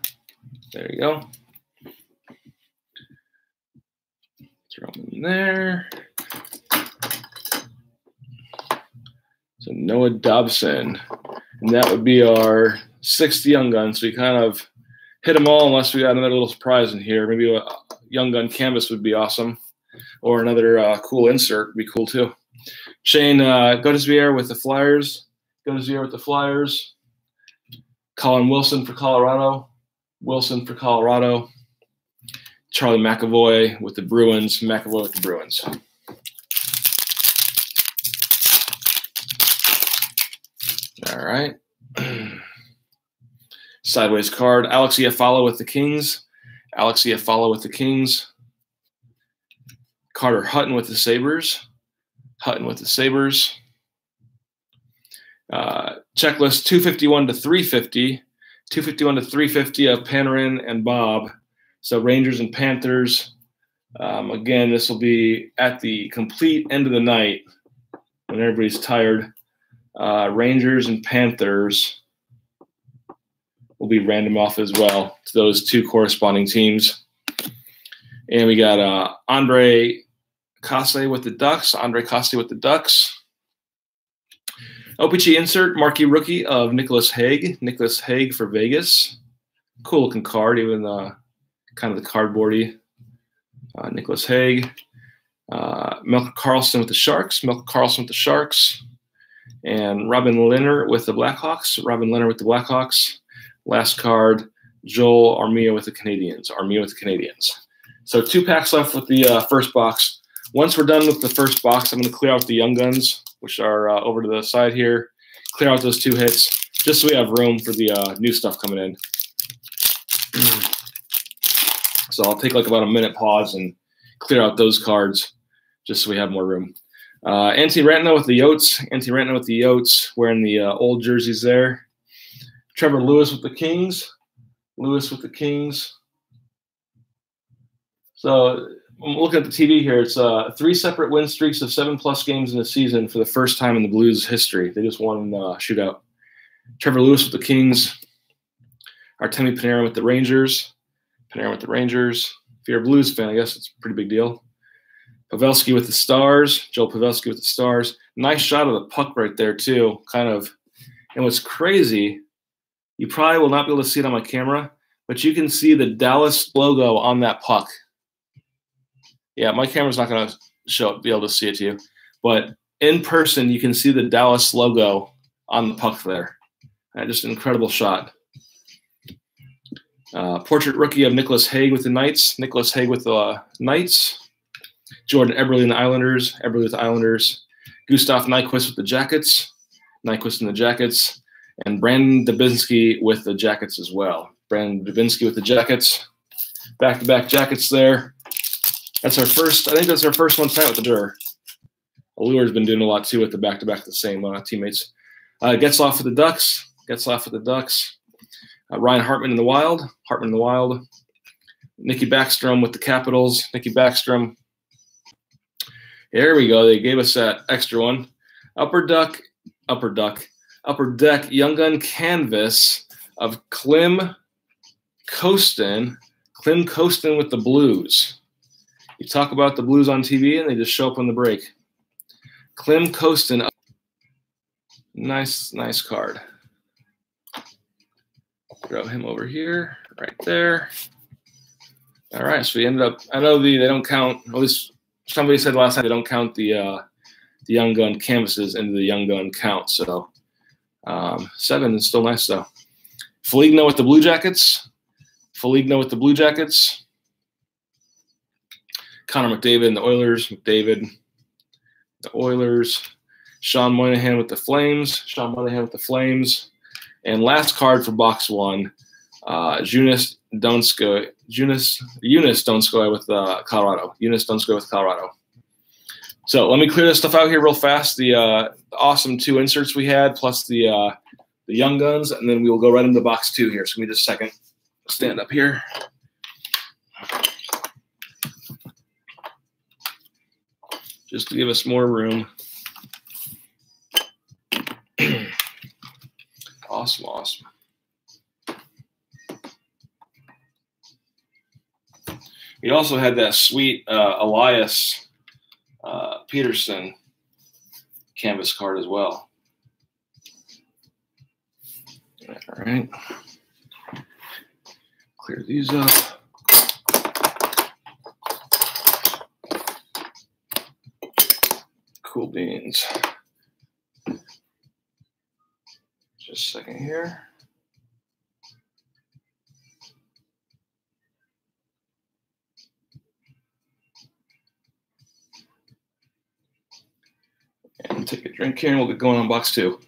There you go. Throw him in there. So Noah Dobson. And that would be our sixth young gun. So we kind of hit them all unless we got another little surprise in here. Maybe a young gun canvas would be awesome. Or another uh, cool insert would be cool too. Shayne uh, Gostisbehere with the Flyers. Gostisbehere with the Flyers. Colin Wilson for Colorado. Wilson for Colorado. Charlie McAvoy with the Bruins. McAvoy with the Bruins. All right. Sideways card. Alex Iafallo with the Kings. Alex Iafallo with the Kings. Carter Hutton with the Sabres. Hutton with the Sabres. Uh, checklist 251 to 350. 251 to 350 of Panarin and Bob. So Rangers and Panthers. Um, again, this will be at the complete end of the night when everybody's tired. Uh, Rangers and Panthers will be random off as well to those two corresponding teams. And we got uh, Ondrej Kase with the Ducks. Ondrej Kase with the Ducks. OPC insert, marquee rookie of Nicolas Hague. Nicolas Hague for Vegas. Cool looking card, even uh, kind of the cardboardy. Uh, Nicolas Hague. Uh, Karlsson with the Sharks. Melker Karlsson with the Sharks. And Robin Lehner with the Blackhawks. Robin Lehner with the Blackhawks. Last card, Joel Armia with the Canadiens. Armia with the Canadiens. So two packs left with the uh, first box. Once we're done with the first box, I'm going to clear out the Young Guns which are uh, over to the side here. Clear out those two hits just so we have room for the uh, new stuff coming in. so I'll take like about a minute pause and clear out those cards just so we have more room. Uh, Antti with the Yotes. Antti Raanta with the Yotes wearing the uh, old jerseys there. Trevor Lewis with the Kings. Lewis with the Kings. So I'm looking at the TV here. It's uh, three separate win streaks of seven plus games in a season for the first time in the Blues' history. They just won uh, shootout. Trevor Lewis with the Kings. Artemi Panarin with the Rangers. Panarin with the Rangers. If you're a Blues fan, I guess it's a pretty big deal. Pavelski with the Stars. Joel Pavelski with the Stars. Nice shot of the puck right there too. Kind of. And what's crazy, you probably will not be able to see it on my camera, but you can see the Dallas logo on that puck yeah, my camera's not going to show be able to see it to you, but in person you can see the Dallas logo on the puck there. Right, just an incredible shot. Uh, portrait rookie of Nicolas Hague with the Knights. Nicolas Hague with the Knights. Jordan Eberle and the Islanders. Eberle with the Islanders. Gustav Nyquist with the Jackets. Nyquist in the Jackets. And Brandon Dubinsky with the Jackets as well. Brandon Dubinsky with the Jackets. Back-to-back Jackets there. That's our first. I think that's our first one tonight with the Dur. Allure's been doing a lot too with the back-to-back the same uh, teammates. Uh, off with the Ducks. Getzlaf with the Ducks. Uh, Ryan Hartman in the Wild. Hartman in the Wild. Nikki Backstrom with the Capitals. Nikki Backstrom. There we go. They gave us that extra one. Upper Duck, Upper Duck, Upper Deck Young Gun Canvas of Klim Kostin. Klim Kostin with the Blues. You talk about the Blues on TV and they just show up on the break. Klim Kostin. Nice, nice card. Throw him over here, right there. All right, so we ended up. I know the they don't count. At least somebody said last time they don't count the uh, the young gun canvases into the young gun count. So um, seven is still nice though. Foligno with the Blue Jackets. Foligno with the Blue Jackets. Connor McDavid and the Oilers. McDavid, the Oilers. Sean Monahan with the Flames. Sean Monahan with the Flames. And last card for box one, uh, Joonas Donskoi, Joonas, Joonas Donskoi with uh, Colorado. Joonas Donskoi with Colorado. So let me clear this stuff out here real fast. The, uh, the awesome two inserts we had, plus the uh, the young guns, and then we will go right into box two here. So give me just a second. Stand up here. Just to give us more room. awesome, awesome. We also had that sweet uh, Elias uh, Pettersson canvas card as well. All right. Clear these up. Cool beans. Just a second here. And take a drink here and we'll get going on box two.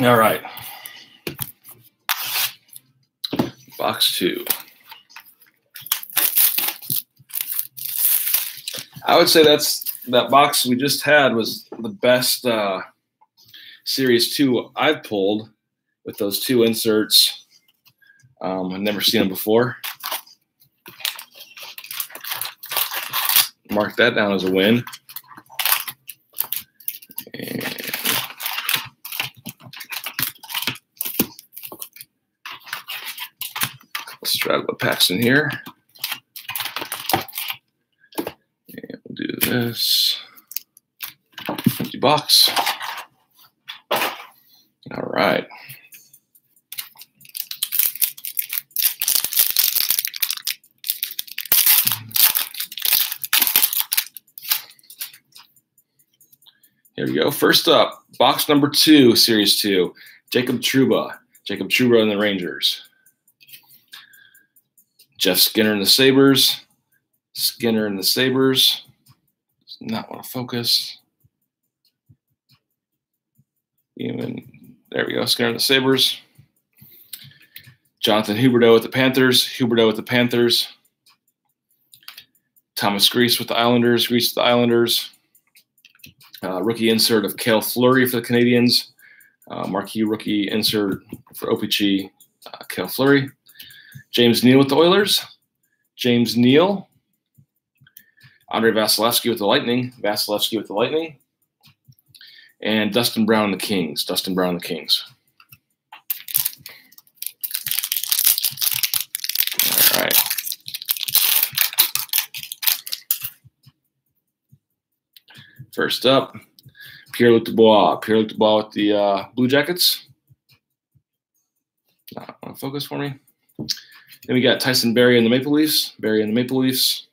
All right. Box two. I would say that's that box we just had was the best uh, series two I've pulled with those two inserts. Um, I've never seen them before. Mark that down as a win. And straddle packs in here. And we'll do this. Empty box. All right. Here we go. First up, box number two, series two, Jacob Trouba. Jacob Trouba and the Rangers. Jeff Skinner and the Sabres. Skinner and the Sabres not want to focus. Even there we go. Skinner and the Sabres. Jonathan Huberdeau with the Panthers. Huberdeau with the Panthers. Thomas Greiss with the Islanders. Greiss with the Islanders. Uh, rookie insert of Cale Fleury for the Canadiens. Uh, marquee rookie insert for OPC, uh, Cale Fleury. James Neal with the Oilers. James Neal Andre Vasilevskiy with the Lightning, Vasilevskiy with the Lightning, and Dustin Brown the Kings. Dustin Brown the Kings. All right. First up, Pierre-Luc Dubois. Pierre-Luc Dubois with the uh, Blue Jackets. Not to focus for me. Then we got Tyson Barrie and the Maple Leafs. Barrie and the Maple Leafs.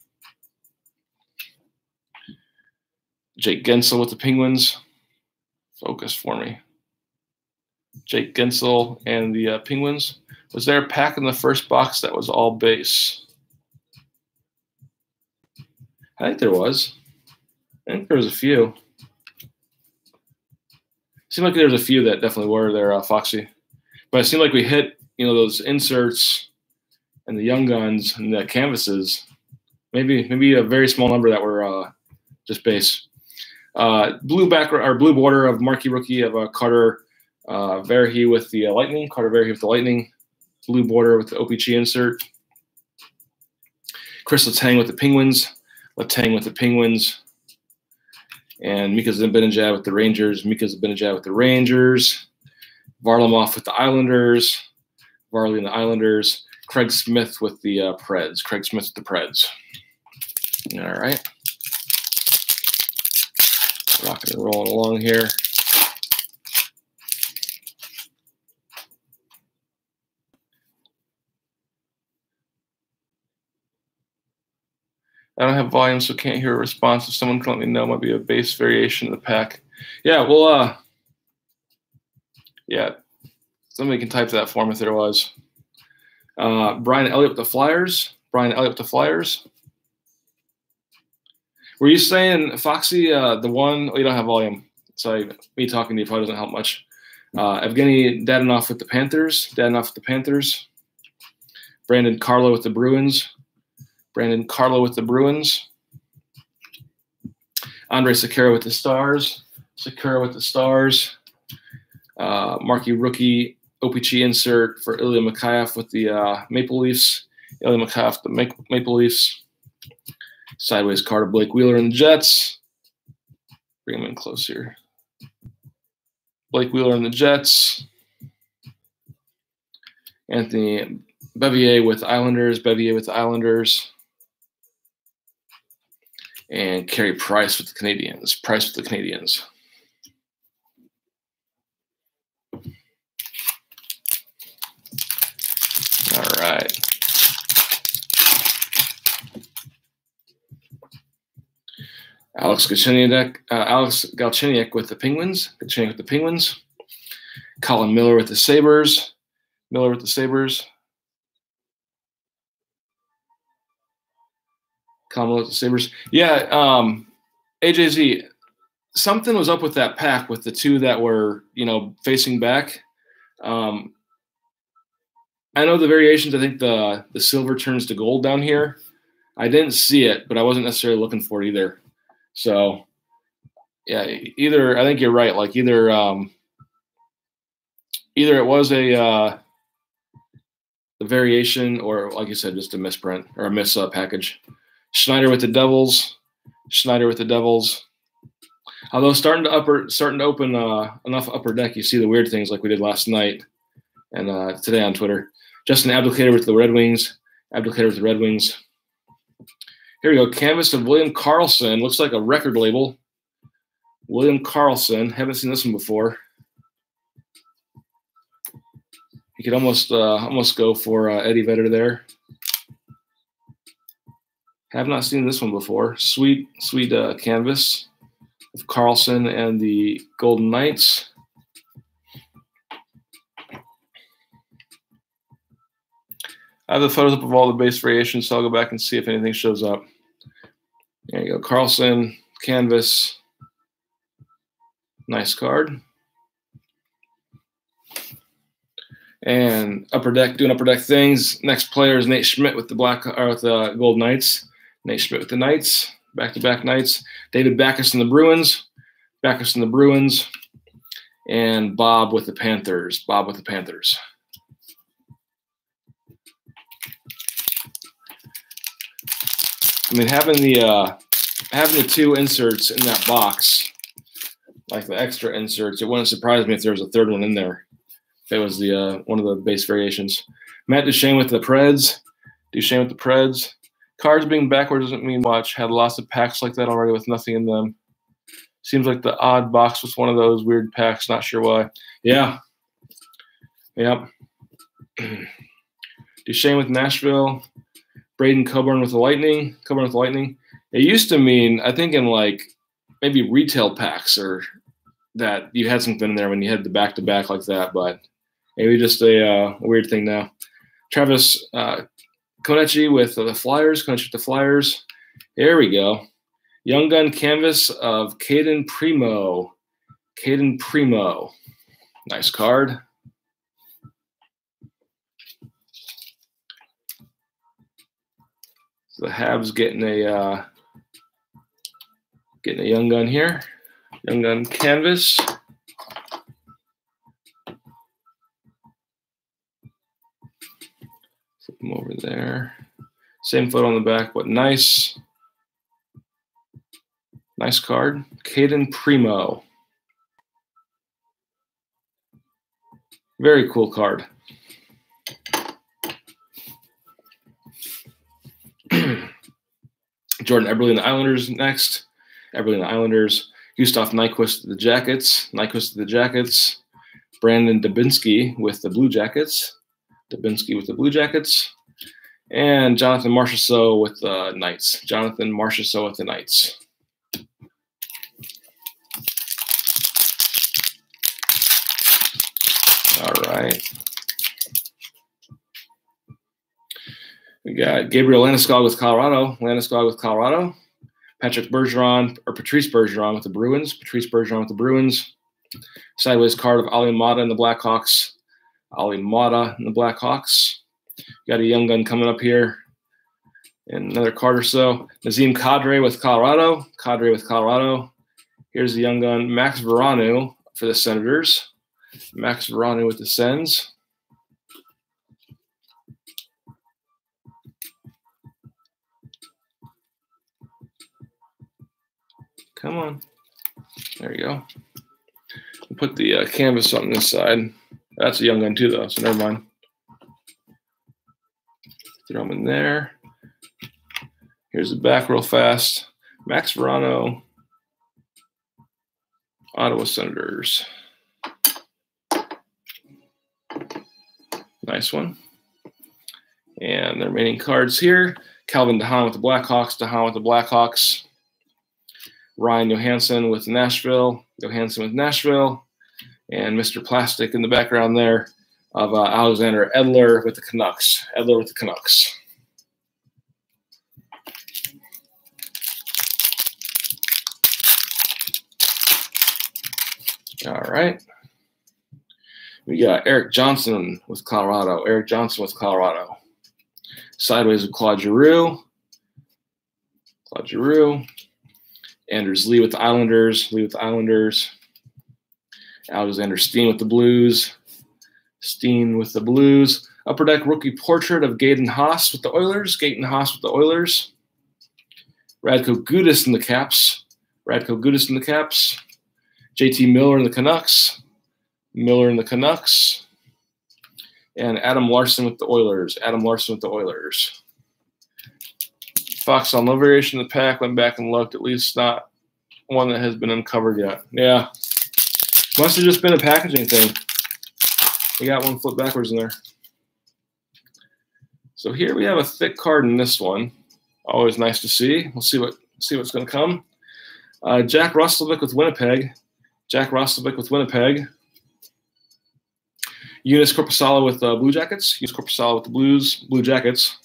Jake Guentzel with the Penguins. Focus for me. Jake Guentzel and the uh, Penguins. Was there a pack in the first box that was all base? I think there was. I think there was a few. Seemed like there was a few that definitely were there, uh, Foxy. But it seemed like we hit, you know, those inserts and the young guns and the canvases. Maybe maybe a very small number that were uh, just base. Uh, blue back or blue border of marquee rookie of uh, Carter uh, Verhaeghe with the uh, Lightning. Carter Verhaeghe with the Lightning. Blue border with the OPC insert. Chris Letang with the Penguins. Letang with the Penguins. And Mika Zibanejad with the Rangers. Mika Zibanejad with the Rangers. Varlamov with the Islanders. Varley and the Islanders. Craig Smith with the uh, Preds. Craig Smith with the Preds. All right. Rocking and rolling along here. I don't have volume, so can't hear a response. If someone can let me know, might be a base variation of the pack. Yeah, well, uh, yeah, somebody can type that for me if there was. Uh, Brian Elliott with the Flyers. Brian Elliott with the Flyers. Were you saying Foxy, uh, the one? Oh, you don't have volume. Sorry, me talking to you probably doesn't help much. Uh, Evgeny Dadonov with the Panthers. Dadonov with the Panthers. Brandon Carlo with the Bruins. Brandon Carlo with the Bruins. Andrej Sekera with the Stars. Sekera with the Stars. Uh, marquee rookie OPC insert for Ilya Mikheyev with the uh, Maple Leafs. Ilya Mikheyev, the Maple Leafs. Sideways card of Blake Wheeler and the Jets. Bring him in close here. Blake Wheeler and the Jets. Anthony Beauvillier with Islanders. Beauvillier with Islanders and Carey Price with the Canadiens. Price with the Canadiens. All right. Alex Galchenyuk, uh, Alex Galchenyuk with the Penguins. Galchenyuk with the Penguins. Colin Miller with the Sabres. Miller with the Sabres. Kamala Sabres. Yeah, um, AJZ, something was up with that pack with the two that were, you know, facing back. Um, I know the variations. I think the the silver turns to gold down here. I didn't see it, but I wasn't necessarily looking for it either. So, yeah, either I think you're right. Like either um, either it was a uh, a variation, or like you said, just a misprint or a miss uh, package. Schneider with the Devils. Schneider with the Devils. Although starting to upper, starting to open uh, enough upper deck, you see the weird things like we did last night and uh, today on Twitter. Justin Abdelkader with the Red Wings. Abdelkader with the Red Wings. Here we go. Canvas of William Karlsson. Looks like a record label. William Karlsson. Haven't seen this one before. You could almost uh, almost go for uh, Eddie Vedder there. Have not seen this one before. Sweet, sweet uh, canvas of Karlsson and the Golden Knights. I have the photos up of all the base variations, so I'll go back and see if anything shows up. There you go. Karlsson, canvas. Nice card. And upper deck, doing upper deck things. Next player is Nate Schmidt with the black or with the Gold Knights. Nate Schmidt with the Knights, back to back Knights. David Backes and the Bruins, Backes and the Bruins, and Bob with the Panthers. Bob with the Panthers. I mean, having the uh, having the two inserts in that box, like the extra inserts, it wouldn't surprise me if there was a third one in there. If it was the uh, one of the base variations. Matt Duchene with the Preds. Duchene with the Preds. Cards being backwards doesn't mean much. Had lots of packs like that already with nothing in them. Seems like the odd box was one of those weird packs. Not sure why. Yeah. Yep. Duchene with Nashville. Braydon Coburn with the Lightning. Coburn with the Lightning. It used to mean, I think in like maybe retail packs or that you had something in there when you had the back to back like that, but maybe just a, uh, weird thing now. Travis uh, Konecny with the Flyers, Konecny with the Flyers. There we go. Young Gun canvas of Cayden Primeau. Cayden Primeau. Nice card. The Habs getting a uh, getting a young gun here. Young gun canvas. Flip them over there. Same foot on the back, but nice. Nice card. Cayden Primeau. Very cool card. Jordan Eberle and the Islanders next. Eberle and the Islanders. Gustav Nyquist the Jackets. Nyquist the Jackets. Brandon Dubinsky with the Blue Jackets. Dubinsky with the Blue Jackets. And Jonathan Marchessault with the Knights. Jonathan Marchessault with the Knights. All right. We got Gabriel Landeskog with Colorado. Landeskog with Colorado. Patrick Bergeron or Patrice Bergeron with the Bruins. Patrice Bergeron with the Bruins. Sideways card of Olli Maatta and the Blackhawks. Olli Maatta and the Blackhawks. Got a young gun coming up here in another card or so. Nazem Kadri with Colorado. Kadri with Colorado. Here's the young gun Max Veronneau for the Senators. Max Veronneau with the Sens. Come on. There you go. Put the uh, canvas on this side. That's a young gun too, though, so never mind. Throw them in there. Here's the back real fast. Max Veronneau, Ottawa Senators. Nice one. And the remaining cards here. Calvin DeHaan with the Blackhawks. DeHaan with the Blackhawks. Ryan Johansen with Nashville. Johansen with Nashville. And Mr. Plastic in the background there of uh, Alexander Edler with the Canucks. Edler with the Canucks. All right. We got Erik Johnson with Colorado. Erik Johnson with Colorado. Sideways with Claude Giroux. Claude Giroux. Anders Lee with the Islanders. Lee with the Islanders. Alexander Steen with the Blues. Steen with the Blues. Upper Deck rookie portrait of Gaetan Haas with the Oilers. Gaetan Haas with the Oilers. Radko Gudas in the Caps. Radko Gudas in the Caps. JT Miller in the Canucks. Miller in the Canucks. And Adam Larsson with the Oilers. Adam Larsson with the Oilers. Fox on no variation of the pack. Went back and looked. At least not one that has been uncovered yet. Yeah. Must have just been a packaging thing. We got one flip backwards in there. So here we have a thick card in this one. Always nice to see. We'll see what see what's going to come. Uh, Jack Roslovic with Winnipeg. Jack Roslovic with Winnipeg. Joonas Korpisalo with uh, Blue Jackets. Joonas Korpisalo with the Blues, Blue Jackets.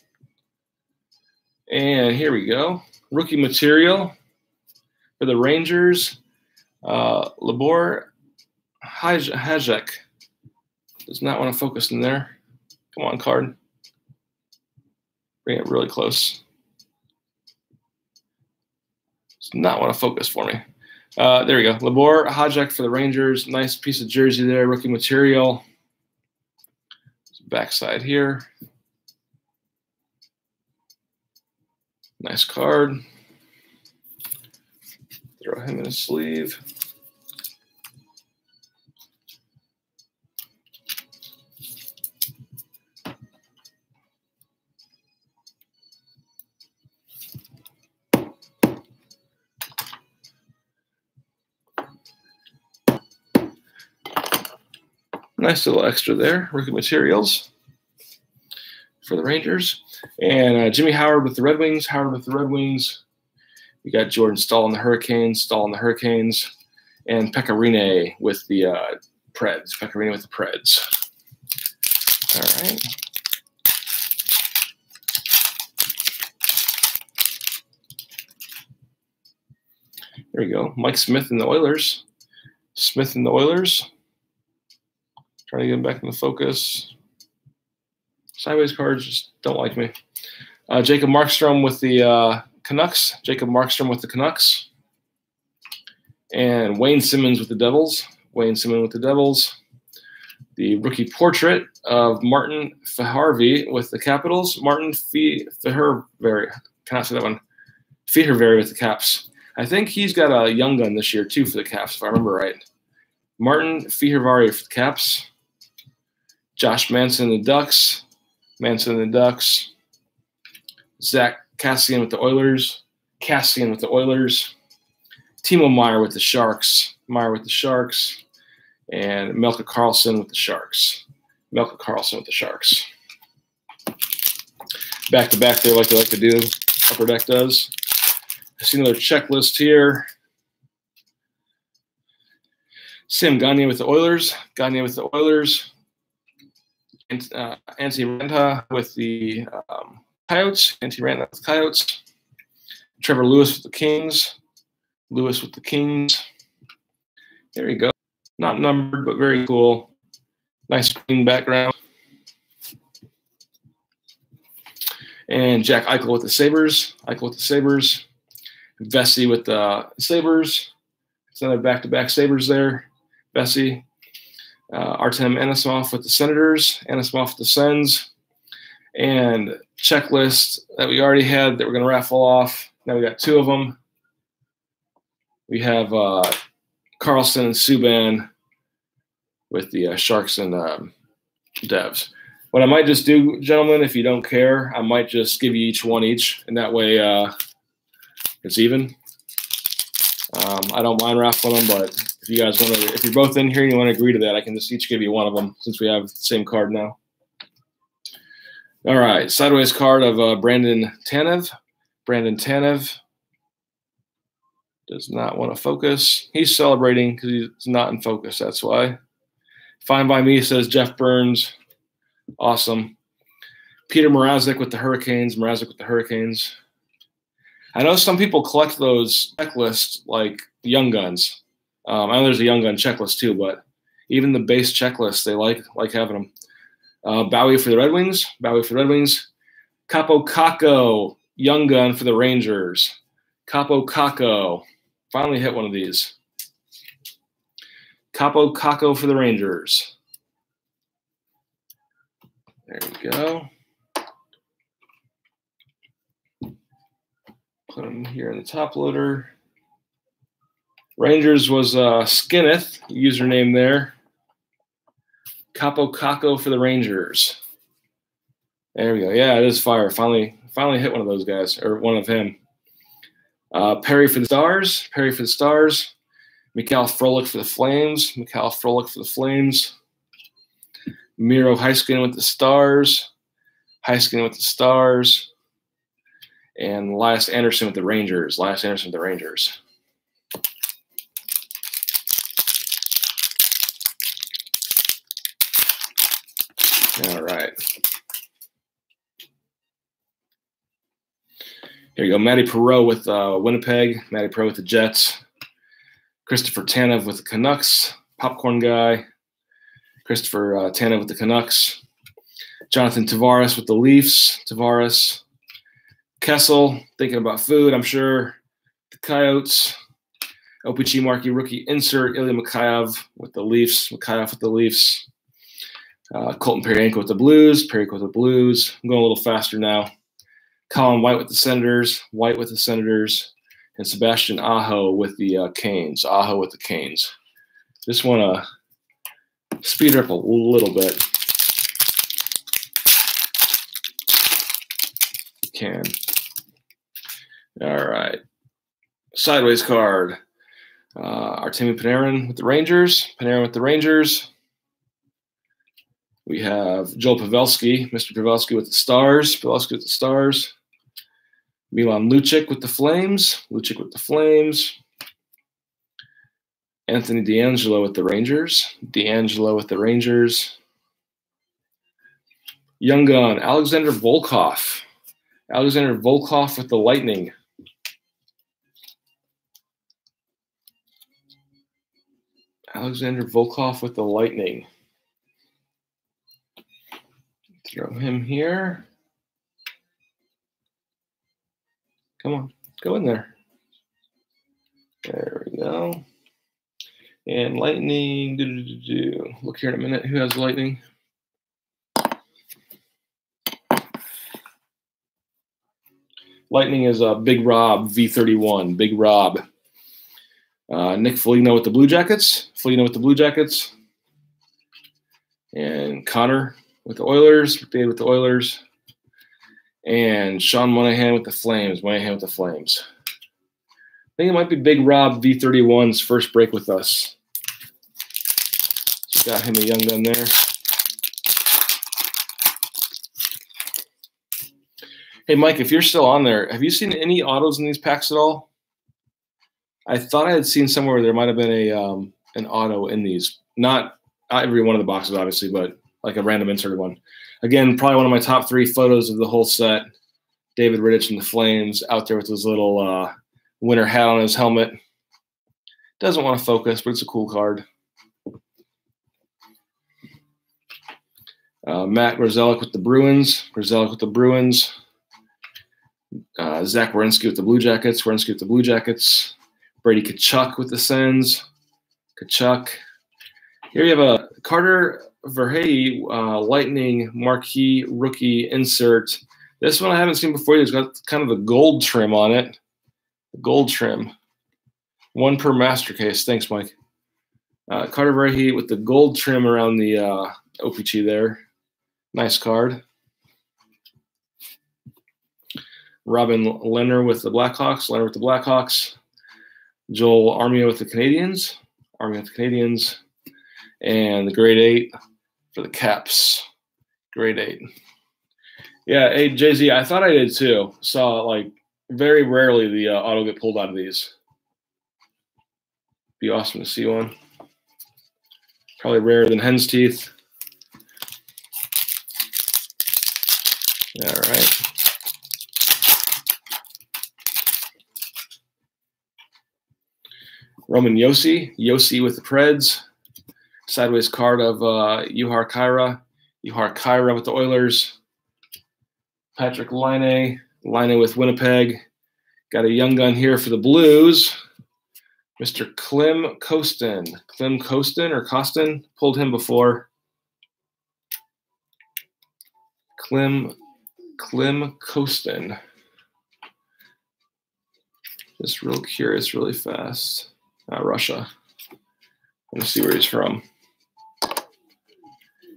And here we go. Rookie material for the Rangers. Uh, Libor Hajek does not want to focus in there. Come on, card. Bring it really close. Does not want to focus for me. Uh, there we go. Libor Hajek for the Rangers. Nice piece of jersey there, rookie material. Backside here. Nice card. Throw him in a sleeve. Nice little extra there, rookie materials for the Rangers. And uh, Jimmy Howard with the Red Wings. Howard with the Red Wings. We got Jordan Staal on the Hurricanes, Staal on the Hurricanes, and Pekka Rinne with the uh, Preds. Pekka Rinne with the Preds. All right. There we go. Mike Smith and the Oilers. Smith and the Oilers. Trying to get him back in the focus. Sideways cards just don't like me. Uh, Jacob Markstrom with the uh, Canucks. Jacob Markstrom with the Canucks. And Wayne Simmonds with the Devils. Wayne Simmonds with the Devils. The rookie portrait of Martin Fehervary with the Capitals. Martin Fehervary. Can I say that one? Fehervary with the Caps. I think he's got a young gun this year too for the Caps, if I remember right. Martin Fehervary for the Caps. Josh Manson the Ducks. Manson and the Ducks. Zach Kassian with the Oilers. Kassian with the Oilers. Timo Meier with the Sharks. Meier with the Sharks. And Melker Karlsson with the Sharks. Melker Karlsson with the Sharks. Back to back there, like they like to do. Upper Deck does. I see another checklist here. Sam Gagne with the Oilers. Gagne with the Oilers. Uh, Antti Raanta with the um, Coyotes. Antti Raanta with the Coyotes. Trevor Lewis with the Kings. Lewis with the Kings. There you go. Not numbered, but very cool. Nice green background. And Jack Eichel with the Sabres. Eichel with the Sabres. Vesey with the Sabres. It's another back-to-back Sabres there. Vesey. Uh, Artem Anisimov with the Senators. Anisimov with the Sens. And checklist that we already had that we're going to raffle off. Now we got two of them. We have uh, Karlsson and Subban with the uh, Sharks and um, Devs. What I might just do, gentlemen, if you don't care, I might just give you each one each, and that way uh, it's even. Um, I don't mind raffling them, but if you guys want to, if you're both in here and you want to agree to that, I can just each give you one of them since we have the same card now. All right, sideways card of uh, Brandon Tanev. Brandon Tanev does not want to focus. He's celebrating because he's not in focus. That's why. Fine by me says Jeff Burns. Awesome. Petr Mrazek with the Hurricanes. Mrazek with the Hurricanes. I know some people collect those checklists like Young Guns. Um, I know there's a Young Gun checklist too, but even the base checklist, they like like having them. Uh, Bowey for the Red Wings. Bowey for the Red Wings. Kaapo Kakko, Young Gun for the Rangers. Kaapo Kakko. Finally hit one of these. Kaapo Kakko for the Rangers. There we go. Put them here in the top loader. Rangers was uh, Skinneth, username there. Kaapo Kakko for the Rangers. There we go. Yeah, it is fire. Finally, finally hit one of those guys, or one of him. Uh, Perry for the Stars. Perry for the Stars. Mikhail Frolik for the Flames. Mikhail Frolik for the Flames. Miro Heiskanen with the Stars. Heiskanen with the Stars. And Lias Andersson with the Rangers. Lias Andersson with the Rangers. All right. Here you go. Matty Perreault with uh, Winnipeg. Matty Perreault with the Jets. Christopher Tanev with the Canucks. Popcorn guy. Christopher uh, Tanev with the Canucks. Jonathan Tavares with the Leafs. Tavares. Kessel, thinking about food, I'm sure. The Coyotes. OPC Marquee rookie insert. Ilya Mikheyev with the Leafs. Mikheyev with the Leafs. Uh, Colton Parayko with the Blues. Parayko with the Blues. I'm going a little faster now. Colin White with the Senators. White with the Senators. And Sebastian Aho with the uh, Canes. Aho with the Canes. Just want to speed up a little bit. Can. All right. Sideways card. Uh, Artemi Panarin with the Rangers. Panarin with the Rangers. We have Joel Pavelski, Mr. Pavelski with the Stars. Pavelski with the Stars. Milan Lucic with the Flames. Lucic with the Flames. Anthony DeAngelo with the Rangers. DeAngelo with the Rangers. Young gun, Alexander Volkov. Alexander Volkov with the Lightning. Alexander Volkov with the Lightning. Throw him here. Come on, go in there. There we go. And lightning. Doo -doo -doo Look here in a minute. Who has lightning? Lightning is a uh, Big Rob V31. Big Rob. Uh, Nick Foligno with the Blue Jackets. Foligno with the Blue Jackets. And Connor with the Oilers. McDavid with the Oilers. And Sean Monahan with the Flames. Monahan with the Flames. I think it might be Big Rob V31's first break with us. Got him a young gun there. Hey, Mike, if you're still on there, have you seen any autos in these packs at all? I thought I had seen somewhere there might have been a um, an auto in these. Not, not every one of the boxes, obviously, but like a random inserted one. Again, probably one of my top three photos of the whole set. David Rittich in the Flames out there with his little uh, winter hat on his helmet. Doesn't want to focus, but it's a cool card. Uh, Matt Grzelcyk with the Bruins. Grzelcyk with the Bruins. Uh, Zach Werenski with the Blue Jackets. Werenski with the Blue Jackets. Brady Tkachuk with the Sens. Tkachuk. Here you have a Carter Verhaeghe uh, Lightning Marquee Rookie insert. This one I haven't seen before. It's got kind of a gold trim on it. Gold trim. One per master case. Thanks, Mike. Uh, Carter Verhaeghe with the gold trim around the uh, OPC there. Nice card. Robin Lehner with the Blackhawks. Lehner with the Blackhawks. Joel Armia with the Canadiens. Armia with the Canadiens. And the grade eight for the Caps. Grade eight. Yeah, hey Jay Z, I thought I did too. Saw like very rarely the uh, auto get pulled out of these. Be awesome to see one. Probably rarer than hen's teeth. All right. Roman Josi, Josi with the Preds. Sideways card of uh, Jujhar Khaira, Jujhar Khaira with the Oilers. Patrik Laine, Laine with Winnipeg. Got a young gun here for the Blues. Mr. Klim Kostin. Klim Kostin or Kostin? Pulled him before. Klim Klim Kostin. Just real curious, really fast. Uh, Russia. Let's see where he's from.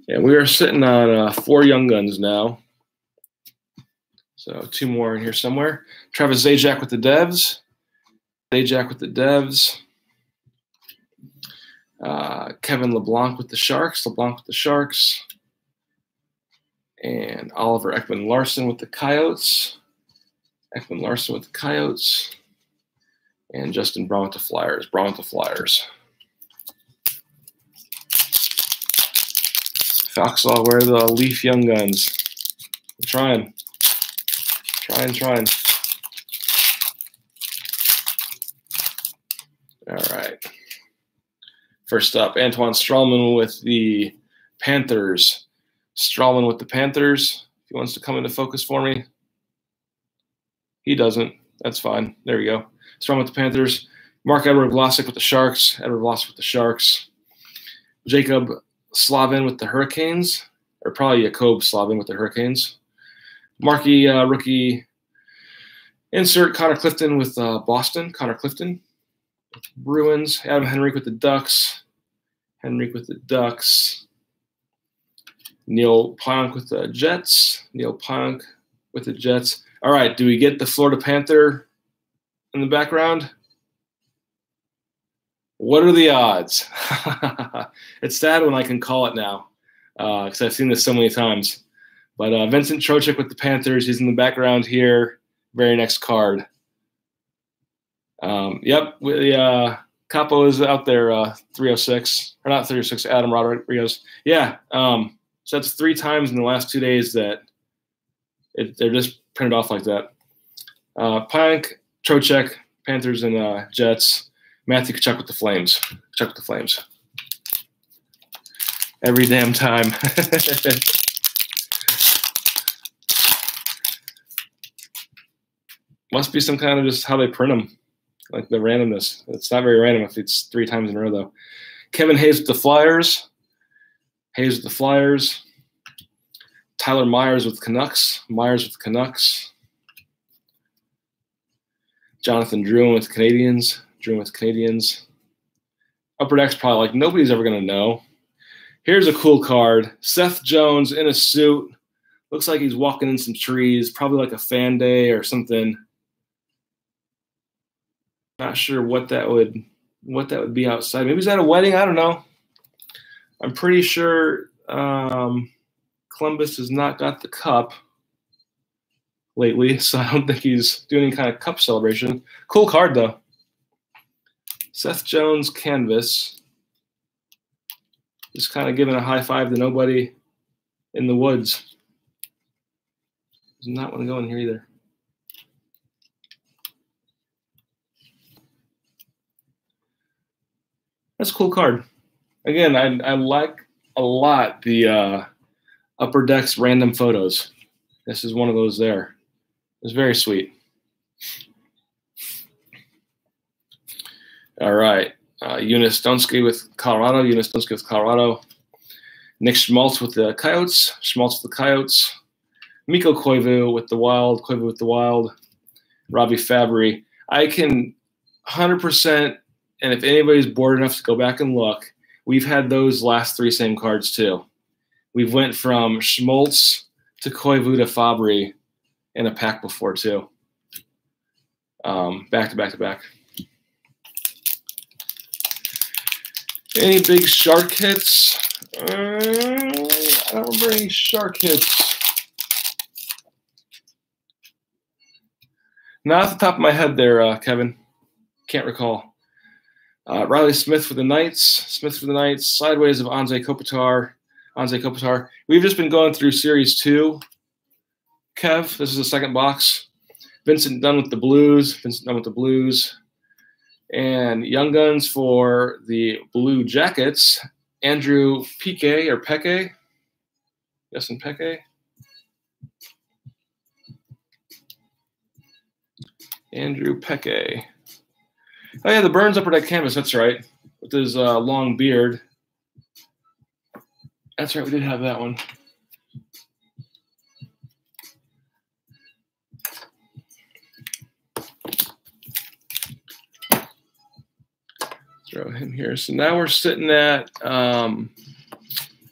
And we are sitting on uh, four young guns now. So two more in here somewhere. Travis Zajac with the Devs. Zajac with the Devs. Uh, Kevin Labanc with the Sharks. Labanc with the Sharks. And Oliver Ekman Larsson with the Coyotes. Ekman Larsson with the Coyotes. And Justin Braun with the Flyers. Braun with the Flyers. Foxall, where the Leaf Young Guns? I'm trying. Trying, trying. All right. First up, Antoine Stralman with the Panthers. Stralman with the Panthers. If he wants to come into focus for me. He doesn't. That's fine. There we go. Stralman with the Panthers. Marc-Edouard Vlasic with the Sharks. Edward Vlasic with the Sharks. Jaccob Slavin with the Hurricanes, or probably Jacob Slavin with the Hurricanes. Marquee uh, rookie insert Connor Clifton with uh, Boston. Connor Clifton. Bruins. Adam Henrique with the Ducks. Henrique with the Ducks. Neal Pionk with the Jets. Neal Pionk with the Jets. All right, do we get the Florida Panther in the background? What are the odds? it's sad when I can call it now because uh, I've seen this so many times. But uh, Vincent Trocheck with the Panthers, he's in the background here. Very next card. Um, yep, uh, Capo is out there, uh, 306 or not 306. Adam Rodriguez. Yeah. Um, so that's three times in the last two days that it, they're just printed off like that. Uh, Pionk, Trocheck, Panthers, and uh, Jets. Matthew Tkachuk with the Flames. Tkachuk with the Flames. Every damn time. Must be some kind of just how they print them, like the randomness. It's not very random if it's three times in a row, though. Kevin Hayes with the Flyers. Hayes with the Flyers. Tyler Myers with Canucks. Myers with Canucks. Jonathan Drouin with Canadiens. Drouin with Canadiens. Upper deck's probably like nobody's ever gonna know. Here's a cool card. Seth Jones in a suit. Looks like he's walking in some trees, probably like a fan day or something. Not sure what that would what that would be outside. Maybe he's at a wedding. I don't know. I'm pretty sure um, Columbus has not got the cup lately, so I don't think he's doing any kind of cup celebration. Cool card though. Seth Jones canvas. Just kind of giving a high five to nobody in the woods. Does not want to go in here either. That's a cool card. Again, I, I like a lot the uh, upper decks random photos. This is one of those there. It's very sweet. All right. Uh, Joonas Donskoi with Colorado. Joonas Donskoi with Colorado. Nick Schmaltz with the Coyotes. Schmaltz with the Coyotes. Mikko Koivu with the Wild. Koivu with the Wild. Robby Fabbri. I can 100%, and if anybody's bored enough to go back and look, we've had those last three same cards too. We've went from Schmaltz to Koivu to Fabbri in a pack before too. Um, back to back to back. Any big shark hits? Uh, I don't remember any shark hits. Not off the top of my head there, uh, Kevin. Can't recall. Uh, Reilly Smith for the Knights. Smith for the Knights. Sideways of Anze Kopitar. Anze Kopitar. We've just been going through Series 2. Kev, this is the second box. Vincent Dunn with the Blues. Vincent Dunn with the Blues. And Young Guns for the Blue Jackets, Andrew Pique or Peeke. Yes, and Peeke. Andrew Peeke. Oh yeah, the Burns upper deck canvas. That's right, with his uh, long beard. That's right, we did have that one. Throw him here. So now we're sitting at um,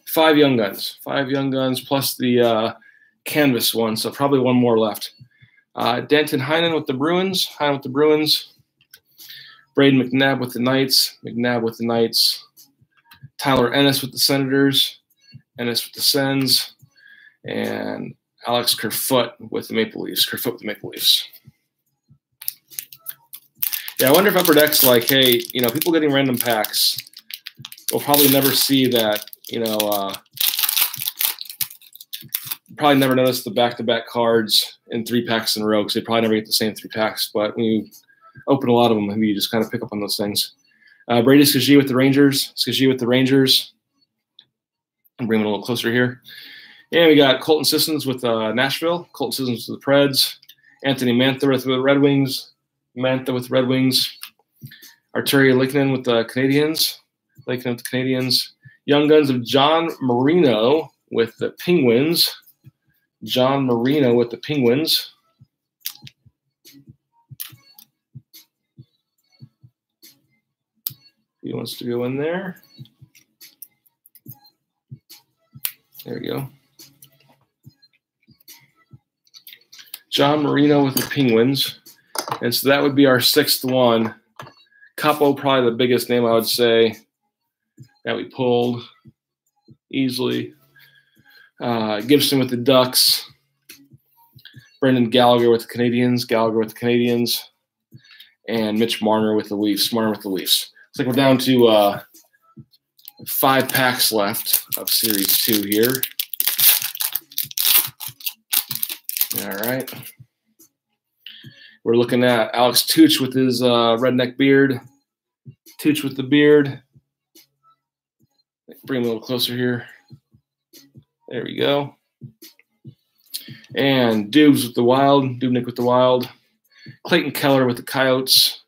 five young guns, five young guns plus the uh, canvas one. So probably one more left. Uh, Danton Heinen with the Bruins. Heinen with the Bruins. Brayden McNabb with the Knights. McNabb with the Knights. Tyler Ennis with the Senators. Ennis with the Sens. And Alex Kerfoot with the Maple Leafs. Kerfoot with the Maple Leafs. Yeah, I wonder if Upper Deck's like, hey, you know, people getting random packs will probably never see that, you know, uh, probably never notice the back-to-back cards in three packs in a row because they probably never get the same three packs. But when you open a lot of them, maybe you just kind of pick up on those things. Uh, Brady Skjei with the Rangers. Skjei with the Rangers. I'm bringing it a little closer here. And we got Colton Sissons with uh, Nashville. Colton Sissons with the Preds. Anthony Mantha with the Red Wings. Mantha with Red Wings, Artturi Lehkonen with the Canadiens, Lehkonen with the Canadiens, Young Guns of John Marino with the Penguins, John Marino with the Penguins. He wants to go in there. There we go. John Marino with the Penguins. And so that would be our sixth one. Capo, probably the biggest name I would say that we pulled easily. Uh, Gibson with the Ducks. Brendan Gallagher with the Canadiens. Gallagher with the Canadiens. and Mitch Marner with the Leafs, Marner with the Leafs. It's like we're down to uh, five packs left of Series 2 here. All right. We're looking at Alex Tuch with his uh, redneck beard. Tuch with the beard. Bring him a little closer here. There we go. And Dubes with the Wild. Dubnyk with the Wild. Clayton Keller with the Coyotes.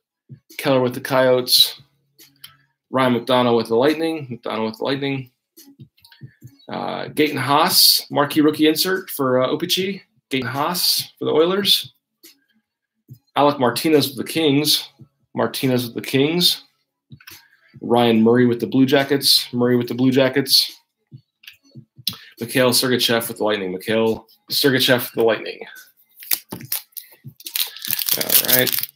Keller with the Coyotes. Ryan McDonagh with the Lightning. McDonagh with the Lightning. Uh, Gaetan Haas, marquee rookie insert for uh, O-Pee-Chee. Gaetan Haas for the Oilers. Alec Martinez with the Kings. Martinez with the Kings. Ryan Murray with the Blue Jackets. Murray with the Blue Jackets. Mikhail Sergachev with the Lightning. Mikhail Sergachev with the Lightning. All right.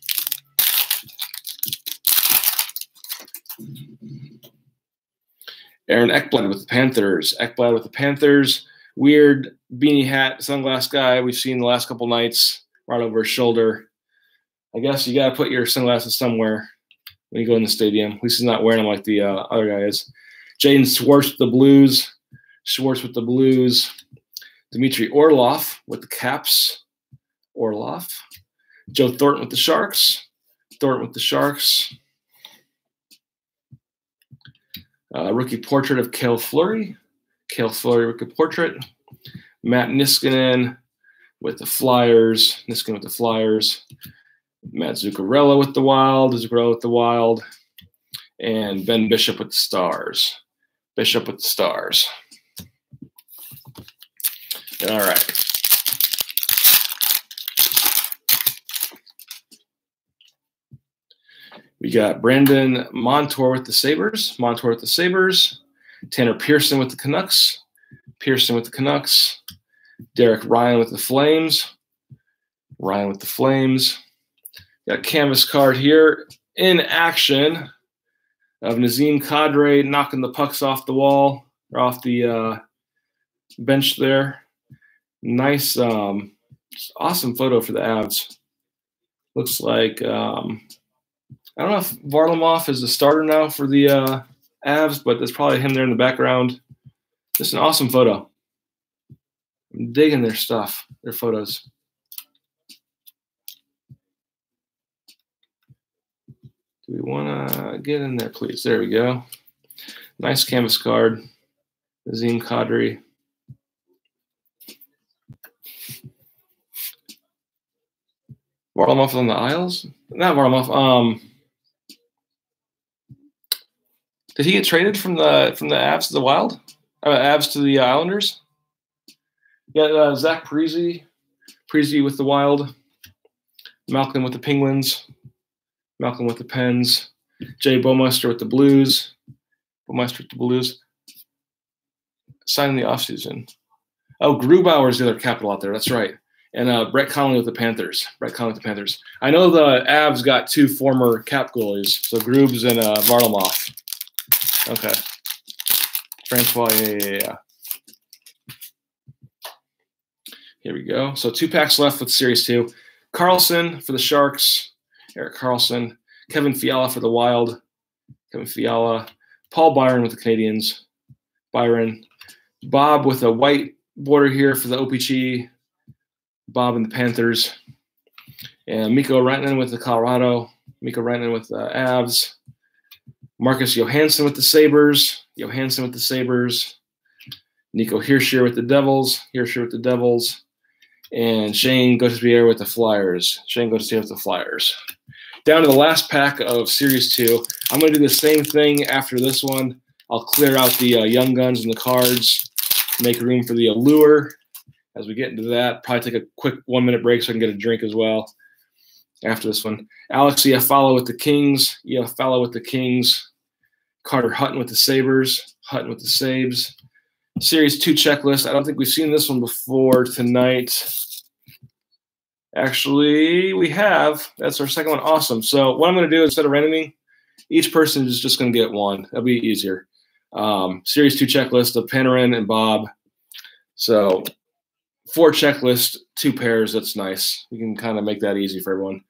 Aaron Ekblad with the Panthers. Ekblad with the Panthers. Weird beanie hat, sunglass guy we've seen the last couple nights right over his shoulder. I guess you got to put your sunglasses somewhere when you go in the stadium. At least he's not wearing them like the uh, other guy is. Jaden Schwartz with the Blues. Schwartz with the Blues. Dmitry Orlov with the Caps. Orlov. Joe Thornton with the Sharks. Thornton with the Sharks. Uh, rookie portrait of Cale Fleury. Cale Fleury rookie portrait. Matt Niskanen with the Flyers. Niskanen with the Flyers. Matt Zuccarello with the Wild, Zuccarello with the Wild, and Ben Bishop with the Stars. Bishop with the Stars. All right. We got Brandon Montour with the Sabres. Montour with the Sabres. Tanner Pearson with the Canucks. Pearson with the Canucks. Derek Ryan with the Flames. Ryan with the Flames. Got canvas card here in action of Nazem Kadri knocking the pucks off the wall or off the uh, bench there. Nice, um, awesome photo for the Avs. Looks like um, I don't know if Varlamov is the starter now for the uh, Avs, but there's probably him there in the background. Just an awesome photo. I'm digging their stuff, their photos. Do we want to get in there, please? There we go. Nice canvas card. Nazem Kadri. Varlamov on the Isles? Not Varlamov. Um, did he get traded from the from the Avs to the Wild? Uh, to the Islanders? Yeah, uh, Zach Parise, Parise with the Wild, Malkin with the Penguins, Malkin with the Pens, Jay Bouwmeester with the Blues, Bouwmeester with the Blues. Signing the offseason. Oh, Grubauer is the other capital out there. That's right. And uh, Brett Connolly with the Panthers. Brett Connolly with the Panthers. I know the Avs got two former cap goalies, so Grubes and uh, Varlamov. Okay. Francois, yeah, yeah, yeah. Here we go. So two packs left with Series 2. Karlsson for the Sharks. Erik Karlsson, Kevin Fiala for the Wild, Kevin Fiala, Paul Byron with the Canadiens, Byron, Bob with a white border here for the OPC, Bob and the Panthers, and Mikko Rantanen with the Colorado, Mikko Rantanen with the Avs, Marcus Johansson with the Sabres, Johansson with the Sabres, Nico Hischier with the Devils, Hischier with the Devils, and Shayne Gostisbehere with the Flyers. Shayne Gostisbehere with the Flyers down to the last pack of Series 2. I'm going to do the same thing after this one. I'll clear out the uh, Young Guns and the cards, make room for the Allure. As we get into that, probably take a quick one minute break so I can get a drink as well after this one. Alex Iafallo with the Kings. Iafallo with the Kings. Carter Hutton with the Sabres. Hutton with the Sabres. Series 2 checklist. I don't think we've seen this one before tonight. Actually, we have. That's our second one. Awesome. So what I'm going to do instead of randoming, each person is just going to get one. That'll be easier. Um, series two checklist of Panarin and Bob. So four checklist, two pairs. That's nice. We can kind of make that easy for everyone.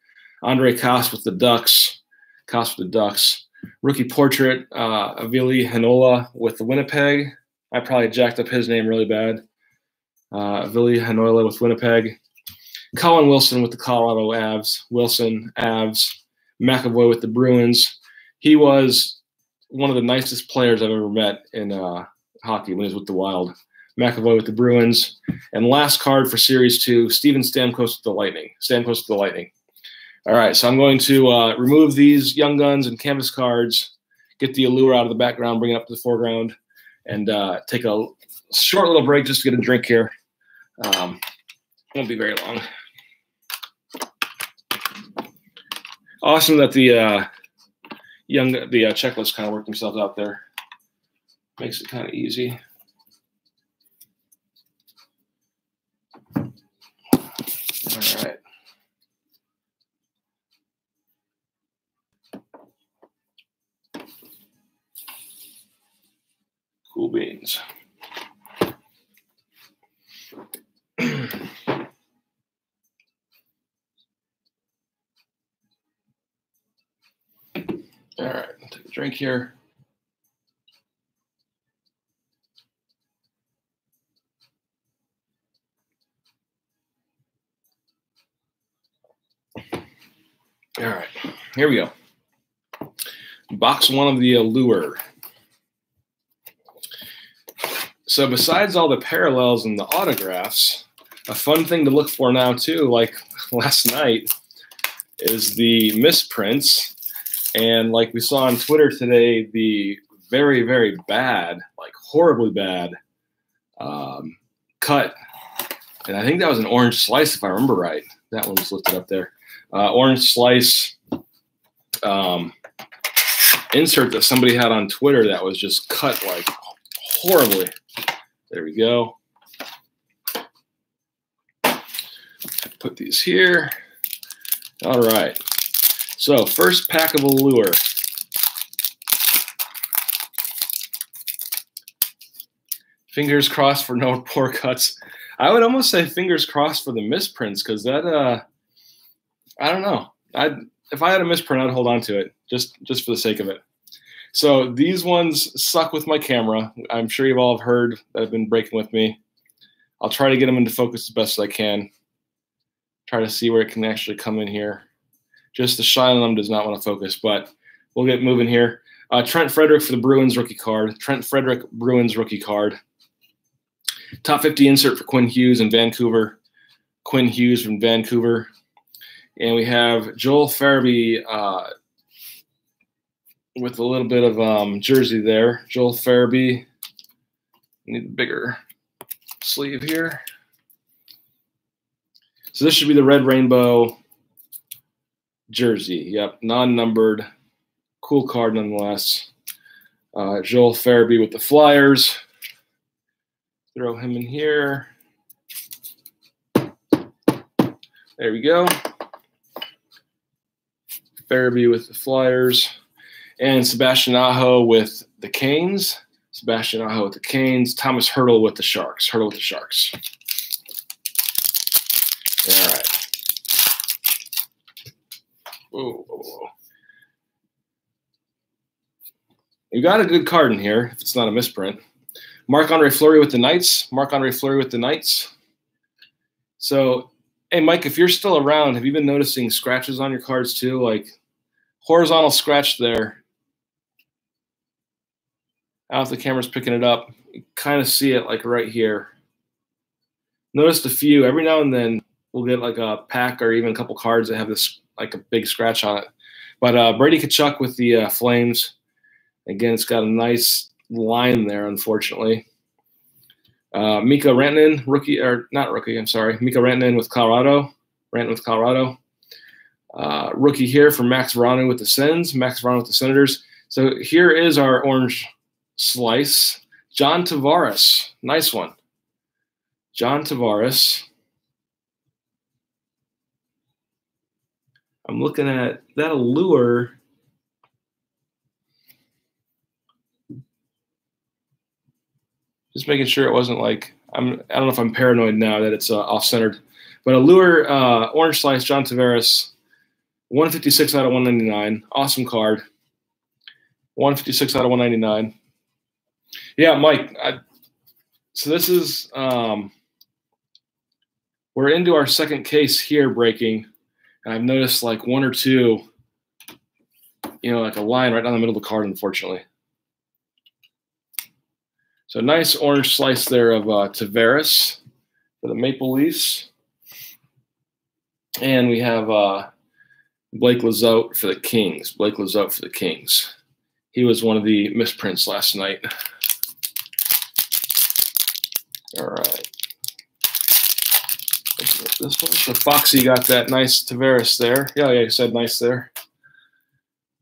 Ondrej Kase with the Ducks. Kase with the Ducks. Rookie portrait, uh, Avili Hanola with the Winnipeg. I probably jacked up his name really bad. Uh, Avili Hanola with Winnipeg. Colin Wilson with the Colorado Avs. Wilson, Avs. McAvoy with the Bruins. He was one of the nicest players I've ever met in uh, hockey when he was with the Wild. McAvoy with the Bruins. And last card for Series 2, Steven Stamkos with the Lightning. Stamkos with the Lightning. All right, so I'm going to uh, remove these Young Guns and canvas cards, get the allure out of the background, bring it up to the foreground, and uh, take a short little break just to get a drink here. Um, won't be very long. Awesome that the uh, young the uh, checklist kind of worked themselves out there. Makes it kind of easy. All right. Cool beans. All right, take a drink here. All right, here we go. Box one of the Allure. So besides all the parallels and the autographs, a fun thing to look for now too, like last night, is the misprints. And like we saw on Twitter today, the very, very bad, like horribly bad um, cut. And I think that was an orange slice, if I remember right. That one was lifted up there uh, orange slice um, insert that somebody had on Twitter that was just cut like horribly. There we go. Put these here. All right. So first pack of Allure. Fingers crossed for no poor cuts. I would almost say fingers crossed for the misprints because that uh, I don't know. I if I had a misprint, I'd hold on to it just just for the sake of it. So these ones suck with my camera. I'm sure you've all heard that have been breaking with me. I'll try to get them into focus as best as I can. Try to see where it can actually come in here. Just the on does not want to focus, but we'll get moving here. Uh, Trent Frederic for the Bruins rookie card. Trent Frederic, Bruins rookie card. Top 50 insert for Quinn Hughes in Vancouver. Quinn Hughes from Vancouver. And we have Joel Farabee uh, with a little bit of um, jersey there. Joel Farabee. Need a bigger sleeve here. So this should be the red rainbow jersey. Yep, non-numbered. Cool card nonetheless. Uh, Joel Farabee with the Flyers. Throw him in here. There we go. Farabee with the Flyers, and Sebastian Aho with the Canes. Sebastian Aho with the Canes. Thomas Hertl with the Sharks. Hertl with the Sharks. All right. Whoa. You got a good card in here, if it's not a misprint. Marc Andre Fleury with the Knights. Marc Andre Fleury with the Knights. So Hey, Mike, if you're still around, have you been noticing scratches on your cards too? Like horizontal scratch there. I don't know if the camera's picking it up. You kind of see it like right here. Noticed a few. Every now and then we'll get like a pack or even a couple cards that have this like a big scratch on it. But uh, Brady Tkachuk with the uh, Flames. Again, it's got a nice line there, unfortunately. Uh, Mikko Rantanen, rookie or not rookie, I'm sorry, Mika Rantanen with Colorado, Rantanen with Colorado. Uh, rookie here for Max Veronneau with the Sens, Max Veronneau with the Senators. So here is our orange slice. John Tavares, nice one. John Tavares. I'm looking at that allure Just making sure it wasn't like I'm I don't know if I'm paranoid now that it's uh, off centered, but Allure uh, Orange Slice John Tavares, 156 out of 199. Awesome card. 156 out of 199. Yeah, Mike. I, so this is um, we're into our second case here breaking, and I've noticed like one or two, you know, like a line right down the middle of the card, unfortunately. So nice orange slice there of uh, Tavares for the Maple Leafs. And we have uh, Blake Lizotte for the Kings. Blake Lizotte for the Kings. He was one of the misprints last night. All right. This one. So Foxy got that nice Tavares there. Yeah, yeah, he said nice there.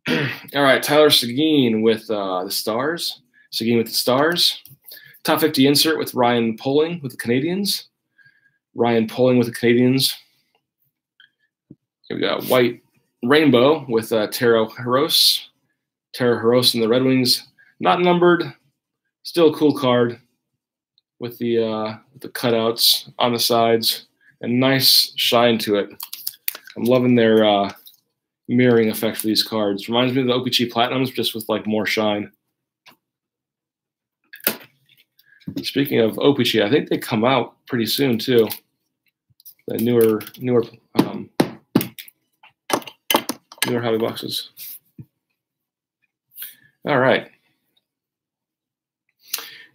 All right, Tyler Seguin with uh, the Stars. Seguin with the Stars. Top 50 insert with Ryan Poehling with the Canadiens. Ryan Poehling with the Canadiens. Here we got White Rainbow with uh, Taro Hirose. Taro Hirose and the Red Wings. Not numbered. Still a cool card with the uh, the cutouts on the sides and nice shine to it. I'm loving their uh, mirroring effect for these cards. Reminds me of the O-Pee-Chee Platinums, just with like more shine. Speaking of O-Pee-Chee, I think they come out pretty soon too. The newer, newer, um, newer hobby boxes. All right.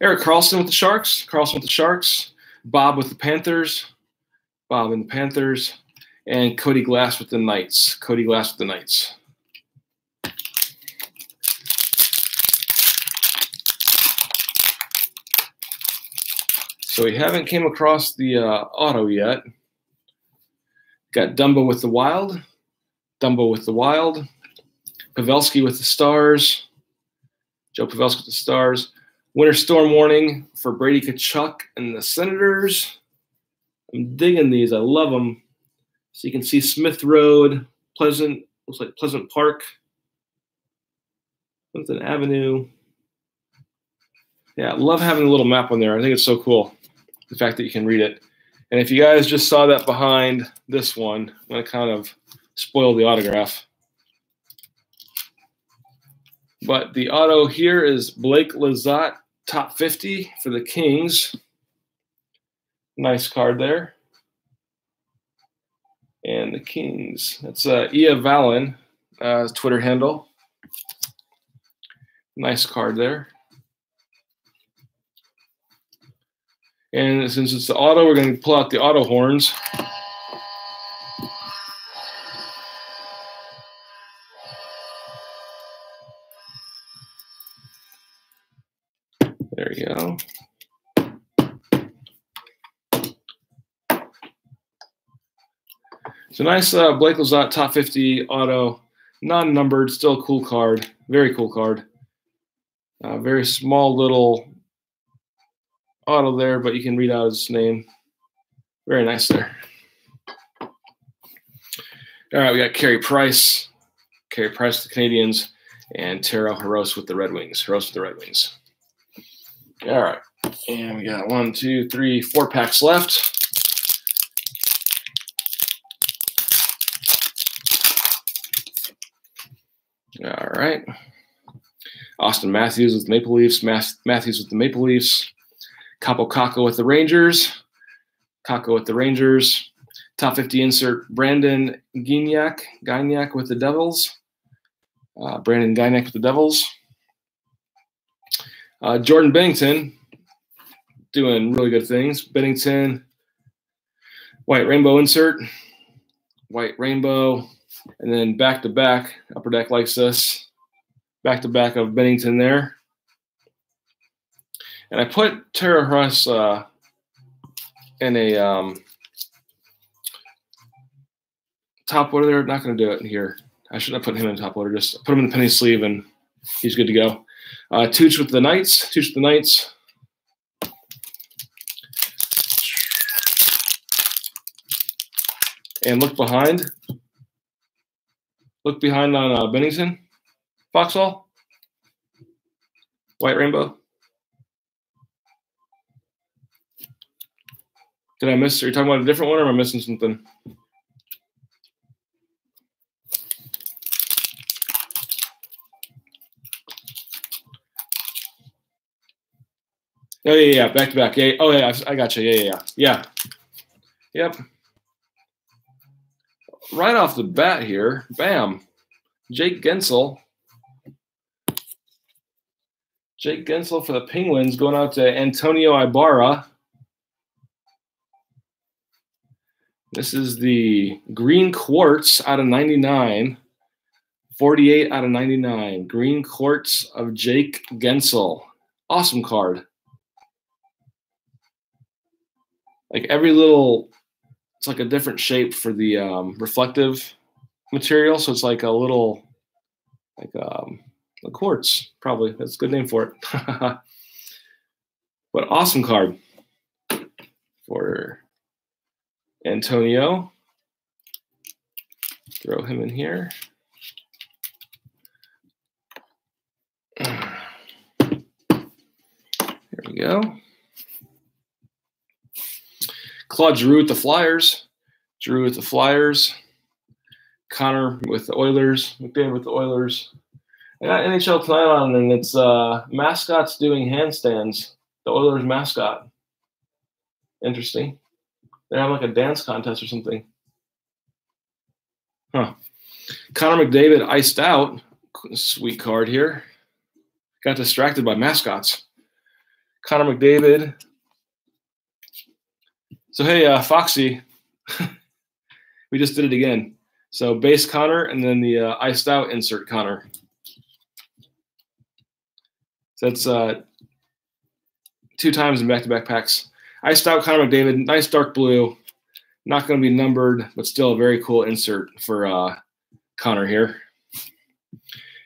Erik Karlsson with the Sharks. Karlsson with the Sharks. Bob with the Panthers. Bob and the Panthers. And Cody Glass with the Knights. Cody Glass with the Knights. So we haven't came across the uh, auto yet. Got Dumbo with the Wild, Dumbo with the Wild, Pavelski with the Stars, Joe Pavelski with the Stars. Winter storm warning for Brady Tkachuk and the Senators. I'm digging these. I love them. So you can see Smith Road, Pleasant, looks like Pleasant Park, Pleasant Avenue. Yeah, love having a little map on there. I think it's so cool the fact that you can read it. And if you guys just saw that behind this one, I'm going to kind of spoil the autograph. But the auto here is Blake Lizotte, top 50 for the Kings. Nice card there. And the Kings. That's uh, Ia Valen, uh, Twitter handle. Nice card there. And since it's the auto, we're going to pull out the auto horns. There you go. So nice uh, Blake Lizotte top 50 auto, non-numbered, still cool card. Very cool card. Uh, very small little auto there, but you can read out his name. Very nice there. All right, we got Carey Price, Carey Price the Canadiens, and Taro Hirose with the Red Wings. Hirose with the Red Wings. All right, and we got one, two, three, four packs left. All right. Auston Matthews with Maple Leafs. Matthews with the Maple Leafs. Kaapo Kakko with the Rangers. Kakko with the Rangers. Top 50 insert Brandon Gignac, Gignac with the Devils. Uh, Brandon Gignac with the Devils. Uh, Jordan Binnington doing really good things. Binnington, white rainbow insert, white rainbow, and then back to back, upper deck likes this. Back to back of Binnington there. And I put Tara Huss uh, in a um, top order. They're not going to do it in here. I shouldn't have put him in top order. Just put him in the penny sleeve, and he's good to go. Uh, Tuch with the Knights. Tuch with the Knights. And look behind. Look behind on uh, Binnington. Foxhall. White Rainbow. Did I miss? Are you talking about a different one, or am I missing something? Oh yeah, yeah, back to back. Yeah. Oh yeah, I got you. Yeah, yeah, yeah. Yeah. Yep. Right off the bat here, bam. Jake Guentzel. Jake Guentzel for the Penguins going out to Antonio Ibarra. This is the green quartz out of 99. 48 out of 99. Green quartz of Jake Guentzel. Awesome card. like every little it's like a different shape for the um, reflective material. So it's like a little like um, a quartz probably. That's a good name for it. But awesome card for antonio. Throw him in here. There we go Claude Giroux with the Flyers. Giroux with the Flyers. Connor with the Oilers. McDavid with the Oilers. I got NHL tonight on, and it's uh, mascots doing handstands. The Oilers mascot. Interesting. They have like a dance contest or something. Huh. Connor McDavid iced out. Sweet card here. Got distracted by mascots. Connor McDavid so hey, uh, Foxy, we just did it again. So base Connor and then the uh, iced out insert Connor. So that's uh, two times in back-to-back packs. Iced out Connor McDavid, nice dark blue. Not going to be numbered, but still a very cool insert for uh, Connor here.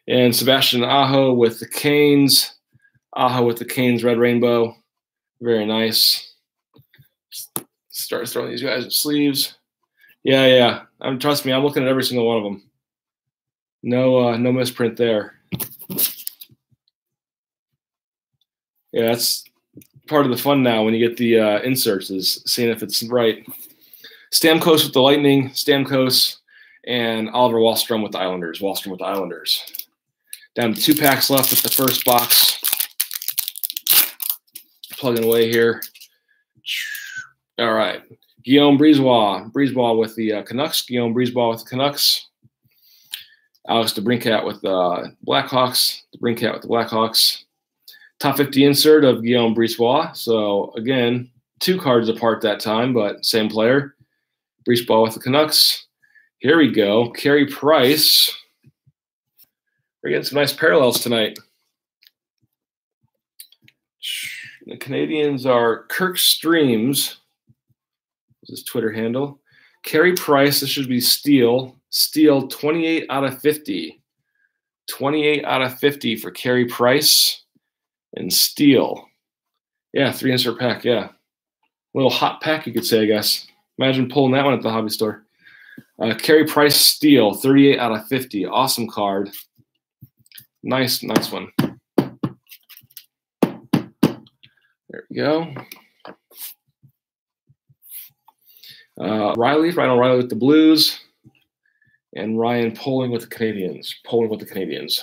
And Sebastian Aho with the Canes. Aho with the Canes Red Rainbow. Very nice start throwing these guys in sleeves. Yeah, yeah. I'm trust me, I'm looking at every single one of them. No, uh, no misprint there. Yeah, that's part of the fun now when you get the uh, inserts is seeing if it's right. Stamkos with the Lightning, Stamkos, and Oliver Wahlstrom with the Islanders. Wahlstrom with the Islanders. Down to two packs left with the first box. Plugging away here. All right. Guillaume Brisebois. Brisebois with the uh, Canucks. Guillaume Brisebois with the Canucks. Alex DeBrincat with the uh, Blackhawks. DeBrincat with the Blackhawks. Top 50 insert of Guillaume Brisebois. So, again, two cards apart that time, but same player. Brisebois with the Canucks. Here we go. Carey Price. We're getting some nice parallels tonight. The Canadiens are Kirk Streams his Twitter handle. Carey Price, this should be Steel. Steel 28 out of 50. 28 out of 50 for Carey Price and Steel. Yeah, three insert pack. Yeah. Little hot pack, you could say, I guess. Imagine pulling that one at the hobby store. Uh, Carey Price Steel, 38 out of 50. Awesome card. Nice, nice one. There we go. Uh, Riley, Ryan O'Reilly with the Blues, and Ryan Poehling with the Canadiens. Poehling with the Canadiens.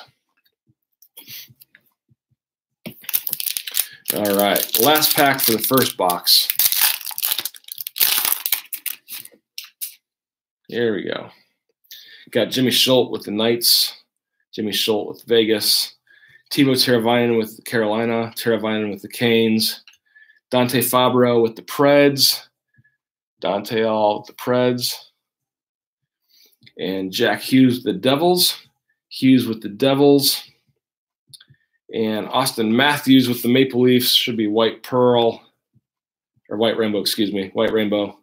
All right, last pack for the first box. Here we go. Got Jimmy Schuldt with the Knights, Jimmy Schuldt with Vegas, Teuvo Teravainen with Carolina, Teravainen with the Canes, Dante Fabbro with the Preds, Dante All the Preds, and Jack Hughes the Devils. Hughes with the Devils. And Auston Matthews with the Maple Leafs should be White Pearl or White Rainbow, excuse me, White Rainbow.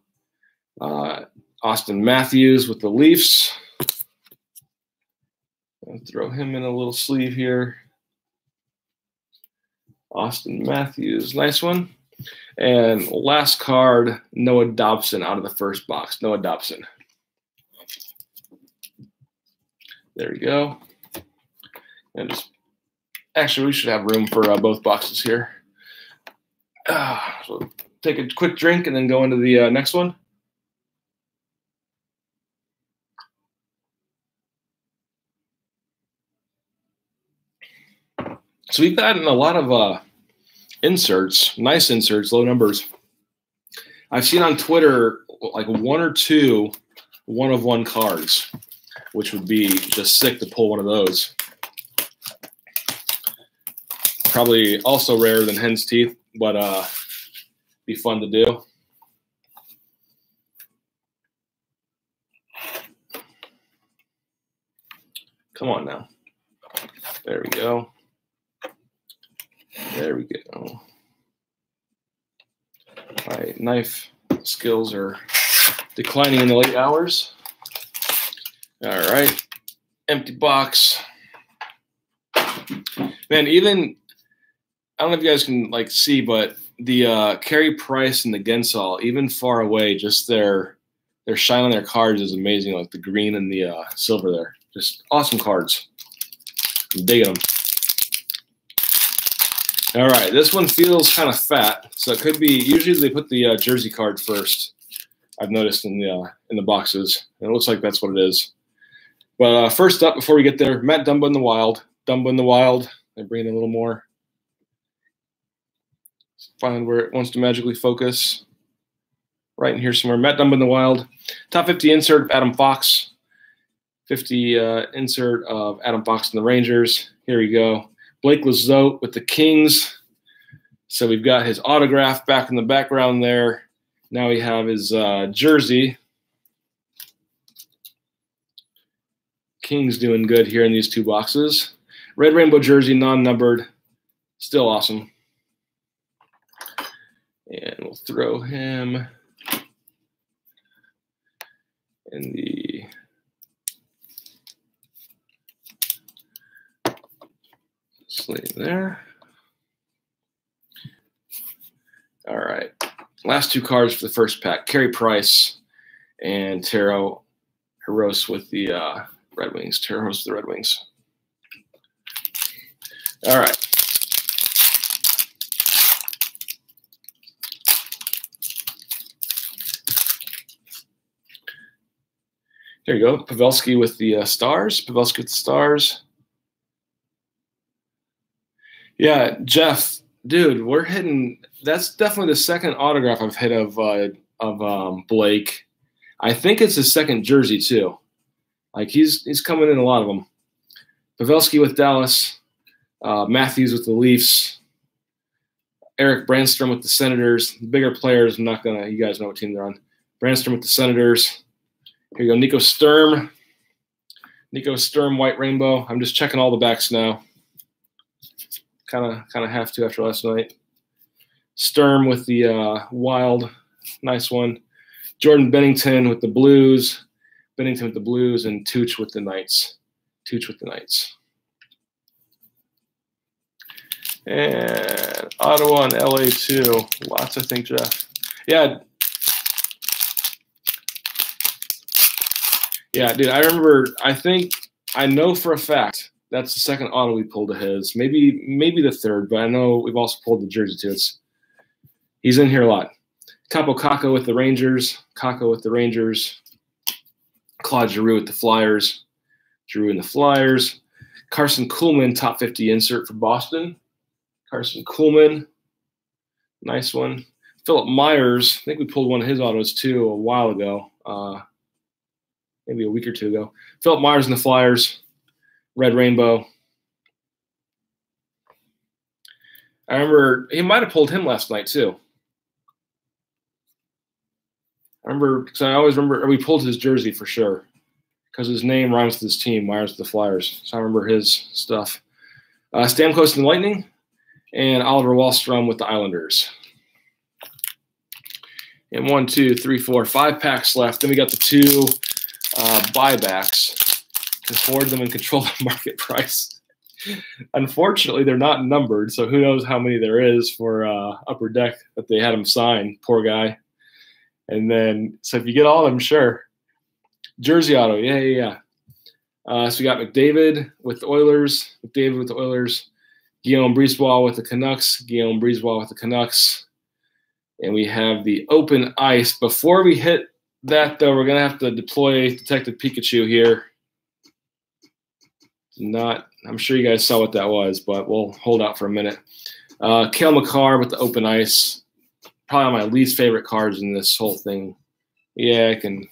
Uh, Auston Matthews with the Leafs. Throw him in a little sleeve here. Auston Matthews, nice one. And last card, Noah Dobson out of the first box. Noah Dobson. There we go. And just actually, we should have room for uh, both boxes here. Uh, so take a quick drink and then go into the uh, next one? So we've gotten a lot of uh, inserts, nice inserts, low numbers. I've seen on Twitter like one or two one of one cards, which would be just sick to pull one of those. Probably also rarer than hen's teeth, but uh, be fun to do. Come on now. There we go. There we go. My knife skills are declining in the late hours. All right. Empty box. Man, even I don't know if you guys can like see, but the uh Carey Price and the Gensall, even far away, just their their shine on their cards is amazing. Like the green and the uh, silver there. Just awesome cards. I'm digging them. All right, this one feels kind of fat, so it could be. Usually they put the uh, jersey card first. I've noticed in the uh, in the boxes, and it looks like that's what it is. But uh, first up, before we get there, Matt Dumba in the Wild. Dumba in the Wild. I bring in a little more. Find where it wants to magically focus. Right in here somewhere. Matt Dumba in the Wild. Top 50 insert of Adam Fox. 50 uh, insert of Adam Fox and the Rangers. Here we go. Blake Lizotte with the Kings. So we've got his autograph back in the background there. Now we have his uh, jersey. Kings doing good here in these two boxes. Red Rainbow jersey, non-numbered. Still awesome. And we'll throw him in the Slate there. All right. Last two cards for the first pack. Carey Price and Taro Hirose with the uh, Red Wings. Taro Hirose with the Red Wings. All right. There you go. Pavelski with the uh, stars. Pavelski with the stars. Yeah, Jeff, dude, we're hitting. That's definitely the second autograph I've hit of uh, of um, Blake. I think it's his second jersey too. Like he's he's coming in a lot of them. Pavelski with Dallas, uh, Matthews with the Leafs, Erik Brannstrom with the Senators. Bigger players, I'm not gonna. You guys know what team they're on. Brannstrom with the Senators. Here you go, Nico Sturm. Nico Sturm, White Rainbow. I'm just checking all the backs now kind of kind of have to after last night. Sturm with the uh, Wild, nice one. Jordan Binnington with the Blues, Binnington with the Blues, and Tuch with the Knights. Tuch with the Knights. And Ottawa and LA too. Lots, I think, Jeff. Yeah. Yeah, dude, I remember, I think, I know for a fact that's the second auto we pulled of his. Maybe maybe the third, but I know we've also pulled the jersey too. It's he's in here a lot. Kaapo Kakko with the Rangers. Kakko with the Rangers. Claude Giroux with the Flyers. Giroux in the Flyers. Carson Kuhlman, top 50 insert for Boston. Carson Kuhlman, nice one. Philip Myers, I think we pulled one of his autos too a while ago, uh, maybe a week or two ago. Philip Myers in the Flyers. Red Rainbow. I remember he might have pulled him last night too. I remember because I always remember we pulled his jersey for sure because his name rhymes with his team, with the Flyers. So I remember his stuff. Uh, Stamkos and Lightning, and Oliver Wahlstrom with the Islanders. And one, two, three, four, five packs left. Then we got the two uh, buybacks to afford them and control the market price. Unfortunately, they're not numbered, so who knows how many there is for uh, Upper Deck that they had him sign. Poor guy. And then, so if you get all of them, sure. Jersey Auto, yeah, yeah, yeah. Uh, so we got McDavid with the Oilers, McDavid with the Oilers, Guillaume Brisebois with the Canucks, Guillaume Brisebois with the Canucks, And we have the open ice. Before we hit that, though, we're going to have to deploy Detective Pikachu here. Not, I'm sure you guys saw what that was, but we'll hold out for a minute. Uh, Cale Makar with the open ice. Probably my least favorite cards in this whole thing. Yeah, I can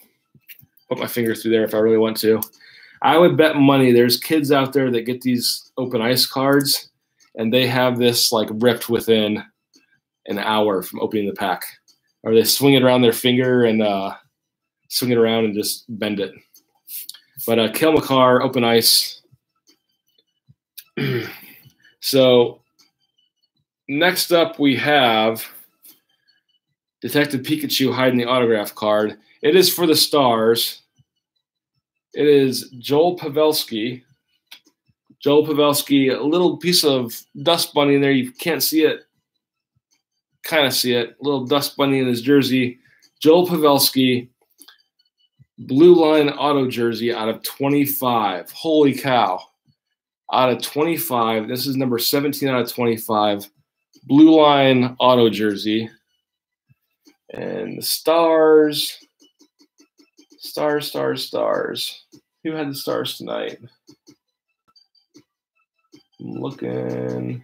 put my finger through there if I really want to. I would bet money there's kids out there that get these open ice cards and they have this like ripped within an hour from opening the pack. Or they swing it around their finger and uh, swing it around and just bend it. But uh, Cale Makar, open ice. so next up we have Detective Pikachu hiding the autograph card. It is for the stars. It is Joel Pavelski. Joel Pavelski, a little piece of dust bunny in there. You can't see it. Kind of see it. A little dust bunny in his jersey. Joel Pavelski, blue line auto jersey out of 25. Holy cow. Out of 25. This is number 17 out of 25. Blue line auto jersey. And the stars, stars, stars, stars. Who had the stars tonight? I'm looking.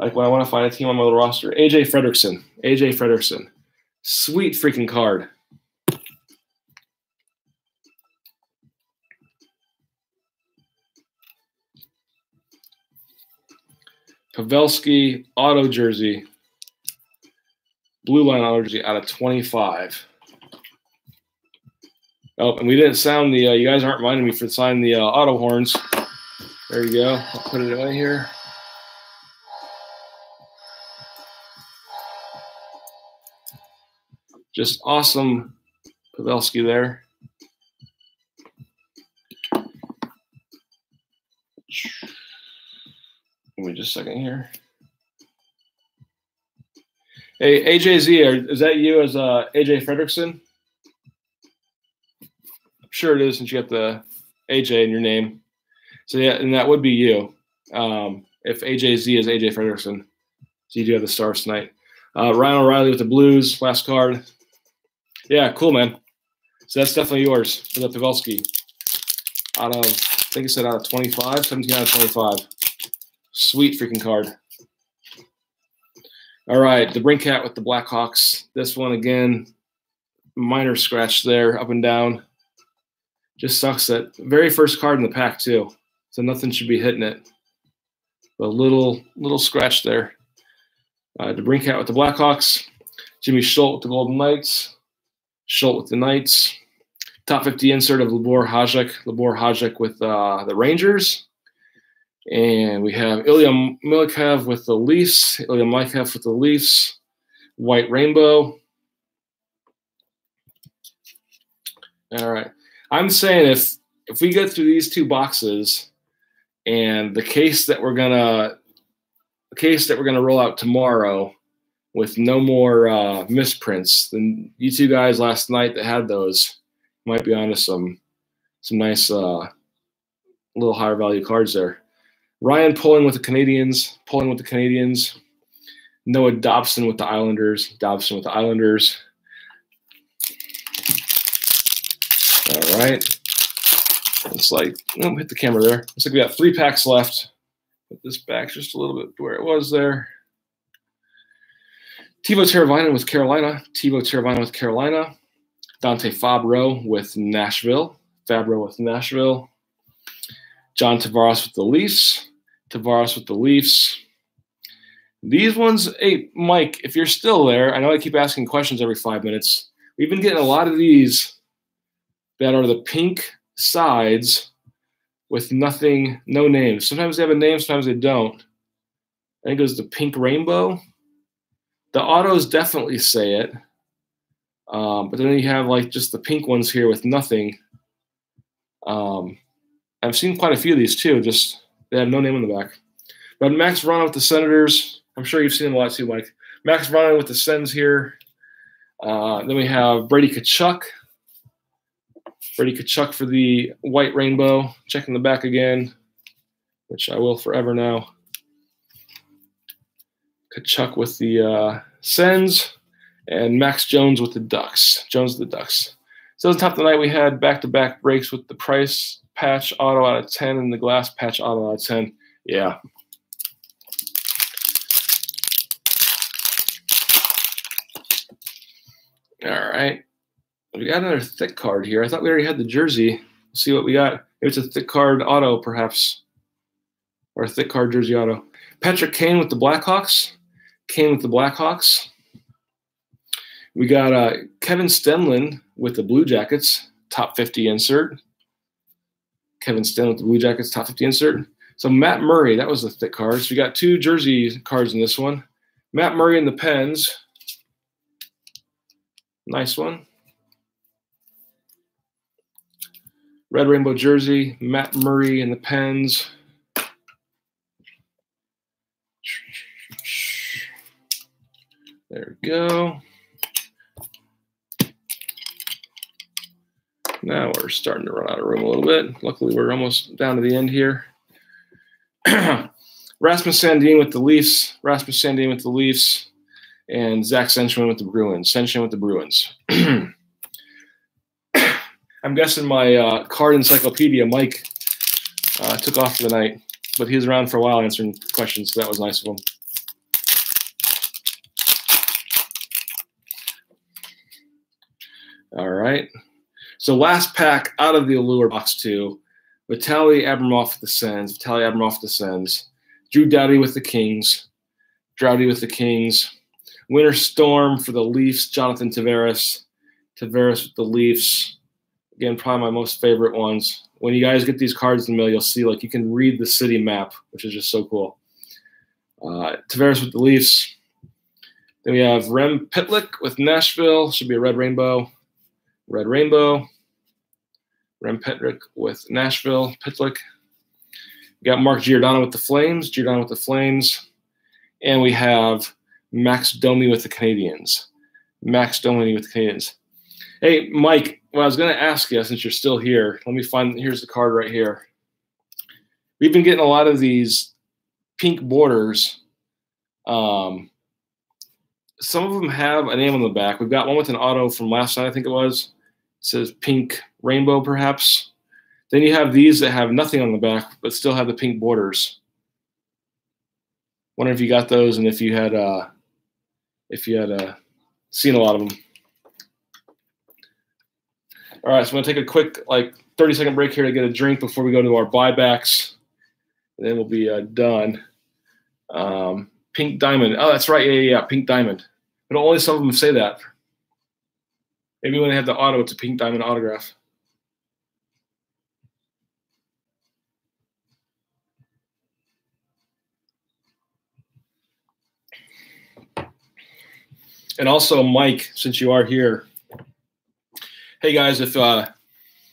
Like when I want to find a team on my little roster, AJ Frederickson. AJ Frederickson. Sweet freaking card. Pavelski auto jersey, blue line auto jersey out of 25. Oh, and we didn't sound the, uh, you guys aren't reminding me for signing the uh, auto horns. There you go. I'll put it away here. Just awesome Pavelski there. Give me just a second here. Hey, AJZ, is that you as uh, AJ Fredrickson? I'm sure it is since you got the AJ in your name. So, yeah, and that would be you um, if AJZ is AJ Fredrickson. So, you do have the stars tonight. Uh, Ryan O'Reilly with the Blues, last card. Yeah, cool, man. So, that's definitely yours for the Pavelski. Out of, I think I said out of 25, 17 out of 25. Sweet freaking card. All right, DeBrincat with the Blackhawks. This one again, minor scratch there, up and down. Just sucks that very first card in the pack too. So nothing should be hitting it. A little little scratch there. Uh, DeBrincat with the Blackhawks. Jimmy Schuldt with the Golden Knights. Schuldt with the Knights. Top 50 insert of Libor Hajek. Libor Hajek with uh, the Rangers. And we have Ilya Mikheyev with the Leafs, Ilya Mikheyev with the Leafs, White Rainbow. All right. I'm saying if if we go through these two boxes and the case that we're gonna the case that we're gonna roll out tomorrow with no more uh, misprints, then you two guys last night that had those might be onto some some nice uh, little higher value cards there. Ryan Poehling with the Canadiens, Poehling with the Canadiens. Noah Dobson with the Islanders. Dobson with the Islanders. All right. It's like, oh, hit the camera there. Looks like we got three packs left. Put this back just a little bit where it was there. Teuvo Teravainen with Carolina. Teuvo Teravainen with Carolina. Dante Fabro with Nashville. Fabro with Nashville. John Tavares with the Leafs. Tavares with the Leafs. These ones, hey, Mike, if you're still there, I know I keep asking questions every five minutes. We've been getting a lot of these that are the pink sides with nothing, no names. Sometimes they have a name, sometimes they don't. I think it was the pink rainbow. The autos definitely say it. Um, but then you have like just the pink ones here with nothing. Um, I've seen quite a few of these too. Just they have no name on the back. But Max Veronneau with the Senators. I'm sure you've seen him a lot too, Mike. Max Veronneau with the Sens here. Uh, then we have Brady Tkachuk. Brady Tkachuk for the White Rainbow. Checking the back again, which I will forever now. Tkachuk with the uh, Sens, and Max Jones with the Ducks. Jones with the Ducks. So at the top of the night, we had back-to-back breaks with the Price patch auto out of 10 and the Glass patch auto out of 10. Yeah. All right. We got another thick card here. I thought we already had the jersey. Let's see what we got. It's a thick card auto, perhaps, or a thick card jersey auto. Patrick Kane with the Blackhawks. Kane with the Blackhawks. We got uh, Kevin Stenlund with the Blue Jackets, top 50 insert. Kevin Stenlund with the Blue Jackets, top 50 insert. So Matt Murray, that was the thick card. So we got two jersey cards in this one. Matt Murray and the Pens. Nice one. Red Rainbow jersey, Matt Murray and the Pens. There we go. Now we're starting to run out of room a little bit. Luckily, we're almost down to the end here. Rasmus Sandin with the Leafs. Rasmus Sandin with the Leafs. And Zach Senyshyn with the Bruins. Senyshyn with the Bruins. I'm guessing my uh, card encyclopedia, Mike, uh, took off for the night, but he was around for a while answering questions, so that was nice of him. All right. So last pack out of the Allure box two, Vitaly the Sens, Vitaly the Sens, Drew Doughty with the Kings, Doughty with the Kings, Winter Storm for the Leafs, Jonathan Tavares, Tavares with the Leafs. Again, probably my most favorite ones. When you guys get these cards in the mail, you'll see like you can read the city map, which is just so cool. Uh, Tavares with the Leafs. Then we have Rem Pitlick with Nashville. Should be a red rainbow. Red Rainbow, Rem Pitlick with Nashville, Pitlick. We got Mark Giordano with the Flames, Giordano with the Flames. And we have Max Domi with the Canadiens. Max Domi with the Canadiens. Hey, Mike, well, I was going to ask you since you're still here. Let me find, here's the card right here. We've been getting a lot of these pink borders. Um, some of them have a name on the back. We've got one with an auto from last night, I think it was says pink rainbow, perhaps. Then you have these that have nothing on the back, but still have the pink borders. Wonder if you got those and if you had uh, if you had uh, seen a lot of them. All right, so I'm gonna take a quick like 30 second break here to get a drink before we go to our buybacks. And then we'll be uh, done. Um, pink diamond. Oh, that's right. Yeah, yeah, yeah. Pink diamond. But only some of them say that. Maybe when they have the auto, it's a pink diamond autograph. And also, Mike, since you are here, hey guys, if uh,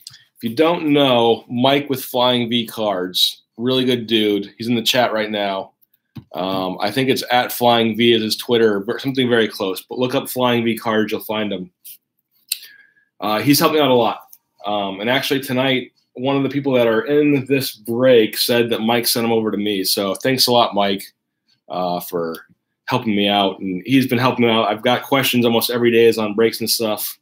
if you don't know, Mike with Flying V cards, really good dude. He's in the chat right now. Um, I think it's at Flying V is his Twitter, something very close. But look up Flying V cards, you'll find him uh, he's helped me out a lot. Um, and actually, tonight, one of the people that are in this break said that Mike sent him over to me. So thanks a lot, Mike, uh, for helping me out. And he's been helping me out. I've got questions almost every day is on breaks and stuff.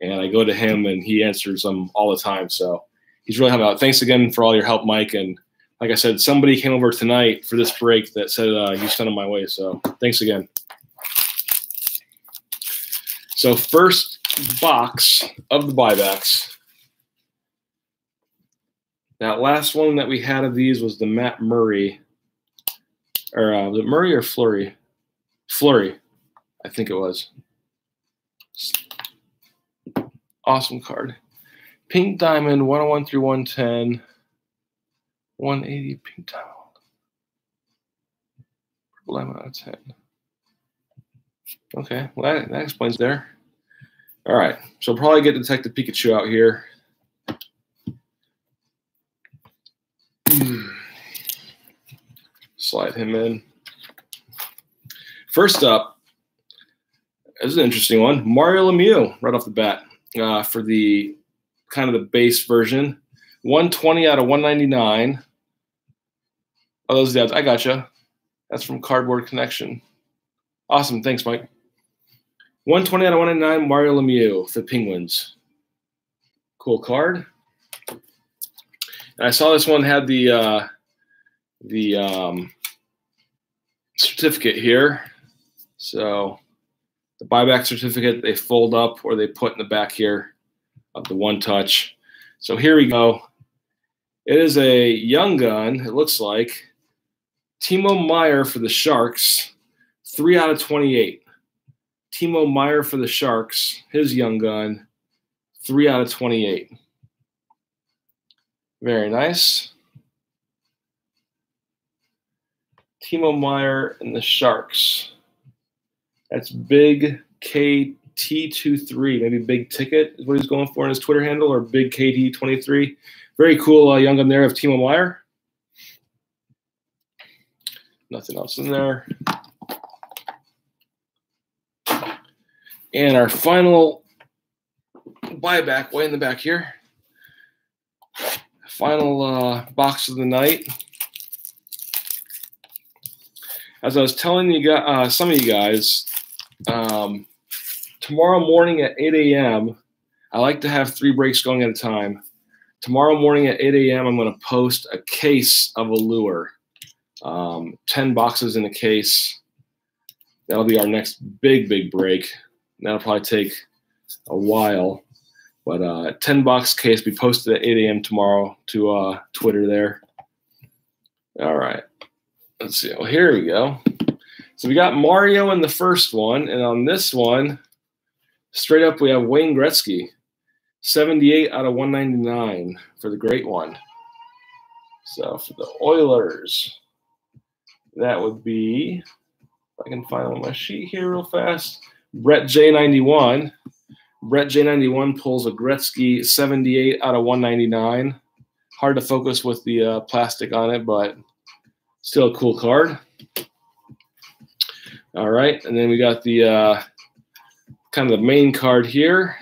And I go to him and he answers them all the time. So he's really helping out. Thanks again for all your help, Mike. And like I said, somebody came over tonight for this break that said uh, you sent him my way. So thanks again. So first box of the buybacks. That last one that we had of these was the Matt Murray, or uh, was it Murray or Fleury? Fleury, I think it was. Awesome card. Pink Diamond, 101 through 110. 180 Pink Diamond. 11 out of 10. Okay, well, that, that explains there. All right, so I'll probably get Detective Pikachu out here. Slide him in. First up, this is an interesting one. Mario Lemieux, right off the bat, uh, for the kind of the base version. 120 out of 199. Oh, those are the dads. I gotcha. That's from Cardboard Connection. Awesome. Thanks, Mike. 120 out of 199, Mario Lemieux the Penguins. Cool card. And I saw this one had the uh, the um, certificate here. So the buyback certificate they fold up or they put in the back here of the one touch. So here we go. It is a young gun, it looks like. Timo Meier for the Sharks, 3 out of 28. Timo Meier for the Sharks, his young gun, 3 out of 28. Very nice. Timo Meier and the Sharks. That's big KT23, maybe big ticket is what he's going for in his Twitter handle, or big KT23. Very cool uh, young gun there of Timo Meier. Nothing else in there. And our final buyback way in the back here. Final uh, box of the night. As I was telling you uh, some of you guys, um, tomorrow morning at 8 a.m., I like to have three breaks going at a time. Tomorrow morning at 8 a.m., I'm going to post a case of Allure, um, 10 boxes in a case. That'll be our next big, big break. That'll probably take a while. But uh, 10 box case be posted at 8 a.m. tomorrow to uh, Twitter there. All right. Let's see. Well, here we go. So we got Mario in the first one. And on this one, straight up, we have Wayne Gretzky. 78 out of 199 for the great one. So for the Oilers, that would be, if I can find on my sheet here real fast, Brett J91. Brett J91 pulls a Gretzky 78 out of 199. Hard to focus with the uh, plastic on it, but still a cool card. All right, and then we got the uh, kind of the main card here.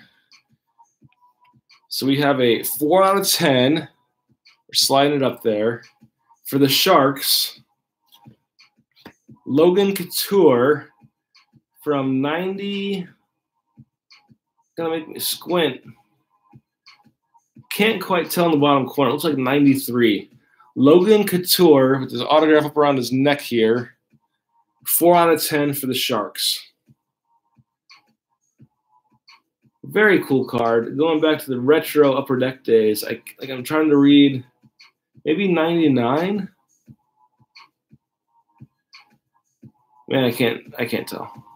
So we have a 4 out of 10. We're sliding it up there. For the Sharks, Logan Couture from 90 gonna make me squint. Can't quite tell in the bottom corner. Looks like 93. Logan Couture with his autograph up around his neck here. Four out of 10 for the Sharks. Very cool card. Going back to the retro upper deck days. I, like I'm trying to read maybe 99. Man, I can't I can't tell.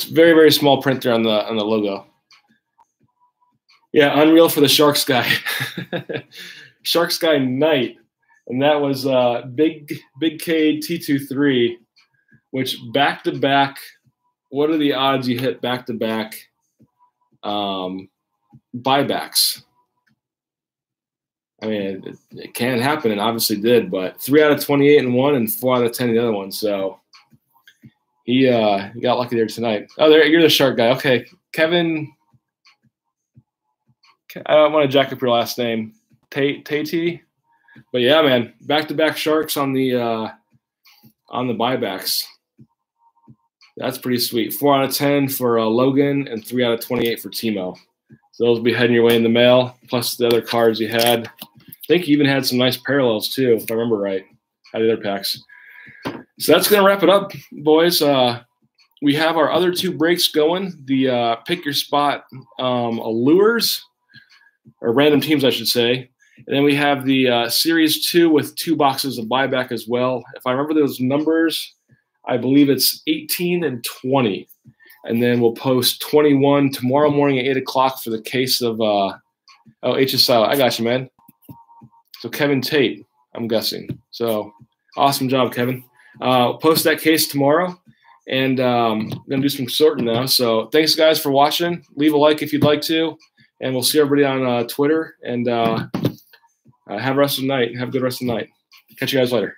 It's very, very small print there on the on the logo. Yeah, unreal for the Sharks guy. Sharks guy Knight. And that was uh, Big Big K T23, which back to back, what are the odds you hit back to back um, buybacks? I mean, it, it, can happen and obviously did, but three out of 28 and one and four out of 10 the other one. So he, uh, he got lucky there tonight. Oh, there, you're the shark guy. Okay. Kevin I don't want to jack up your last name, Tate Tate. But yeah, man, back to back sharks on the uh, on the buybacks. That's pretty sweet. Four out of ten for uh, Logan and three out of twenty-eight for Timo. So those will be heading your way in the mail. Plus the other cards you had. I think you even had some nice parallels too, if I remember right. Had the other packs. So that's gonna wrap it up, boys. Uh, we have our other two breaks going. The uh, pick your spot um, allures or random teams, I should say. And then we have the uh, series two with two boxes of buyback as well. If I remember those numbers, I believe it's 18 and 20. And then we'll post 21 tomorrow morning at 8 o'clock for the case of, uh, oh, HSL. I got you, man. So Kevin Tate, I'm guessing. So awesome job, Kevin. Uh, post that case tomorrow. And um, to do some sorting now. So thanks, guys, for watching. Leave a like if you'd like to. And we'll see everybody on uh, Twitter. And uh, uh, have a rest of the night. Have a good rest of the night. Catch you guys later.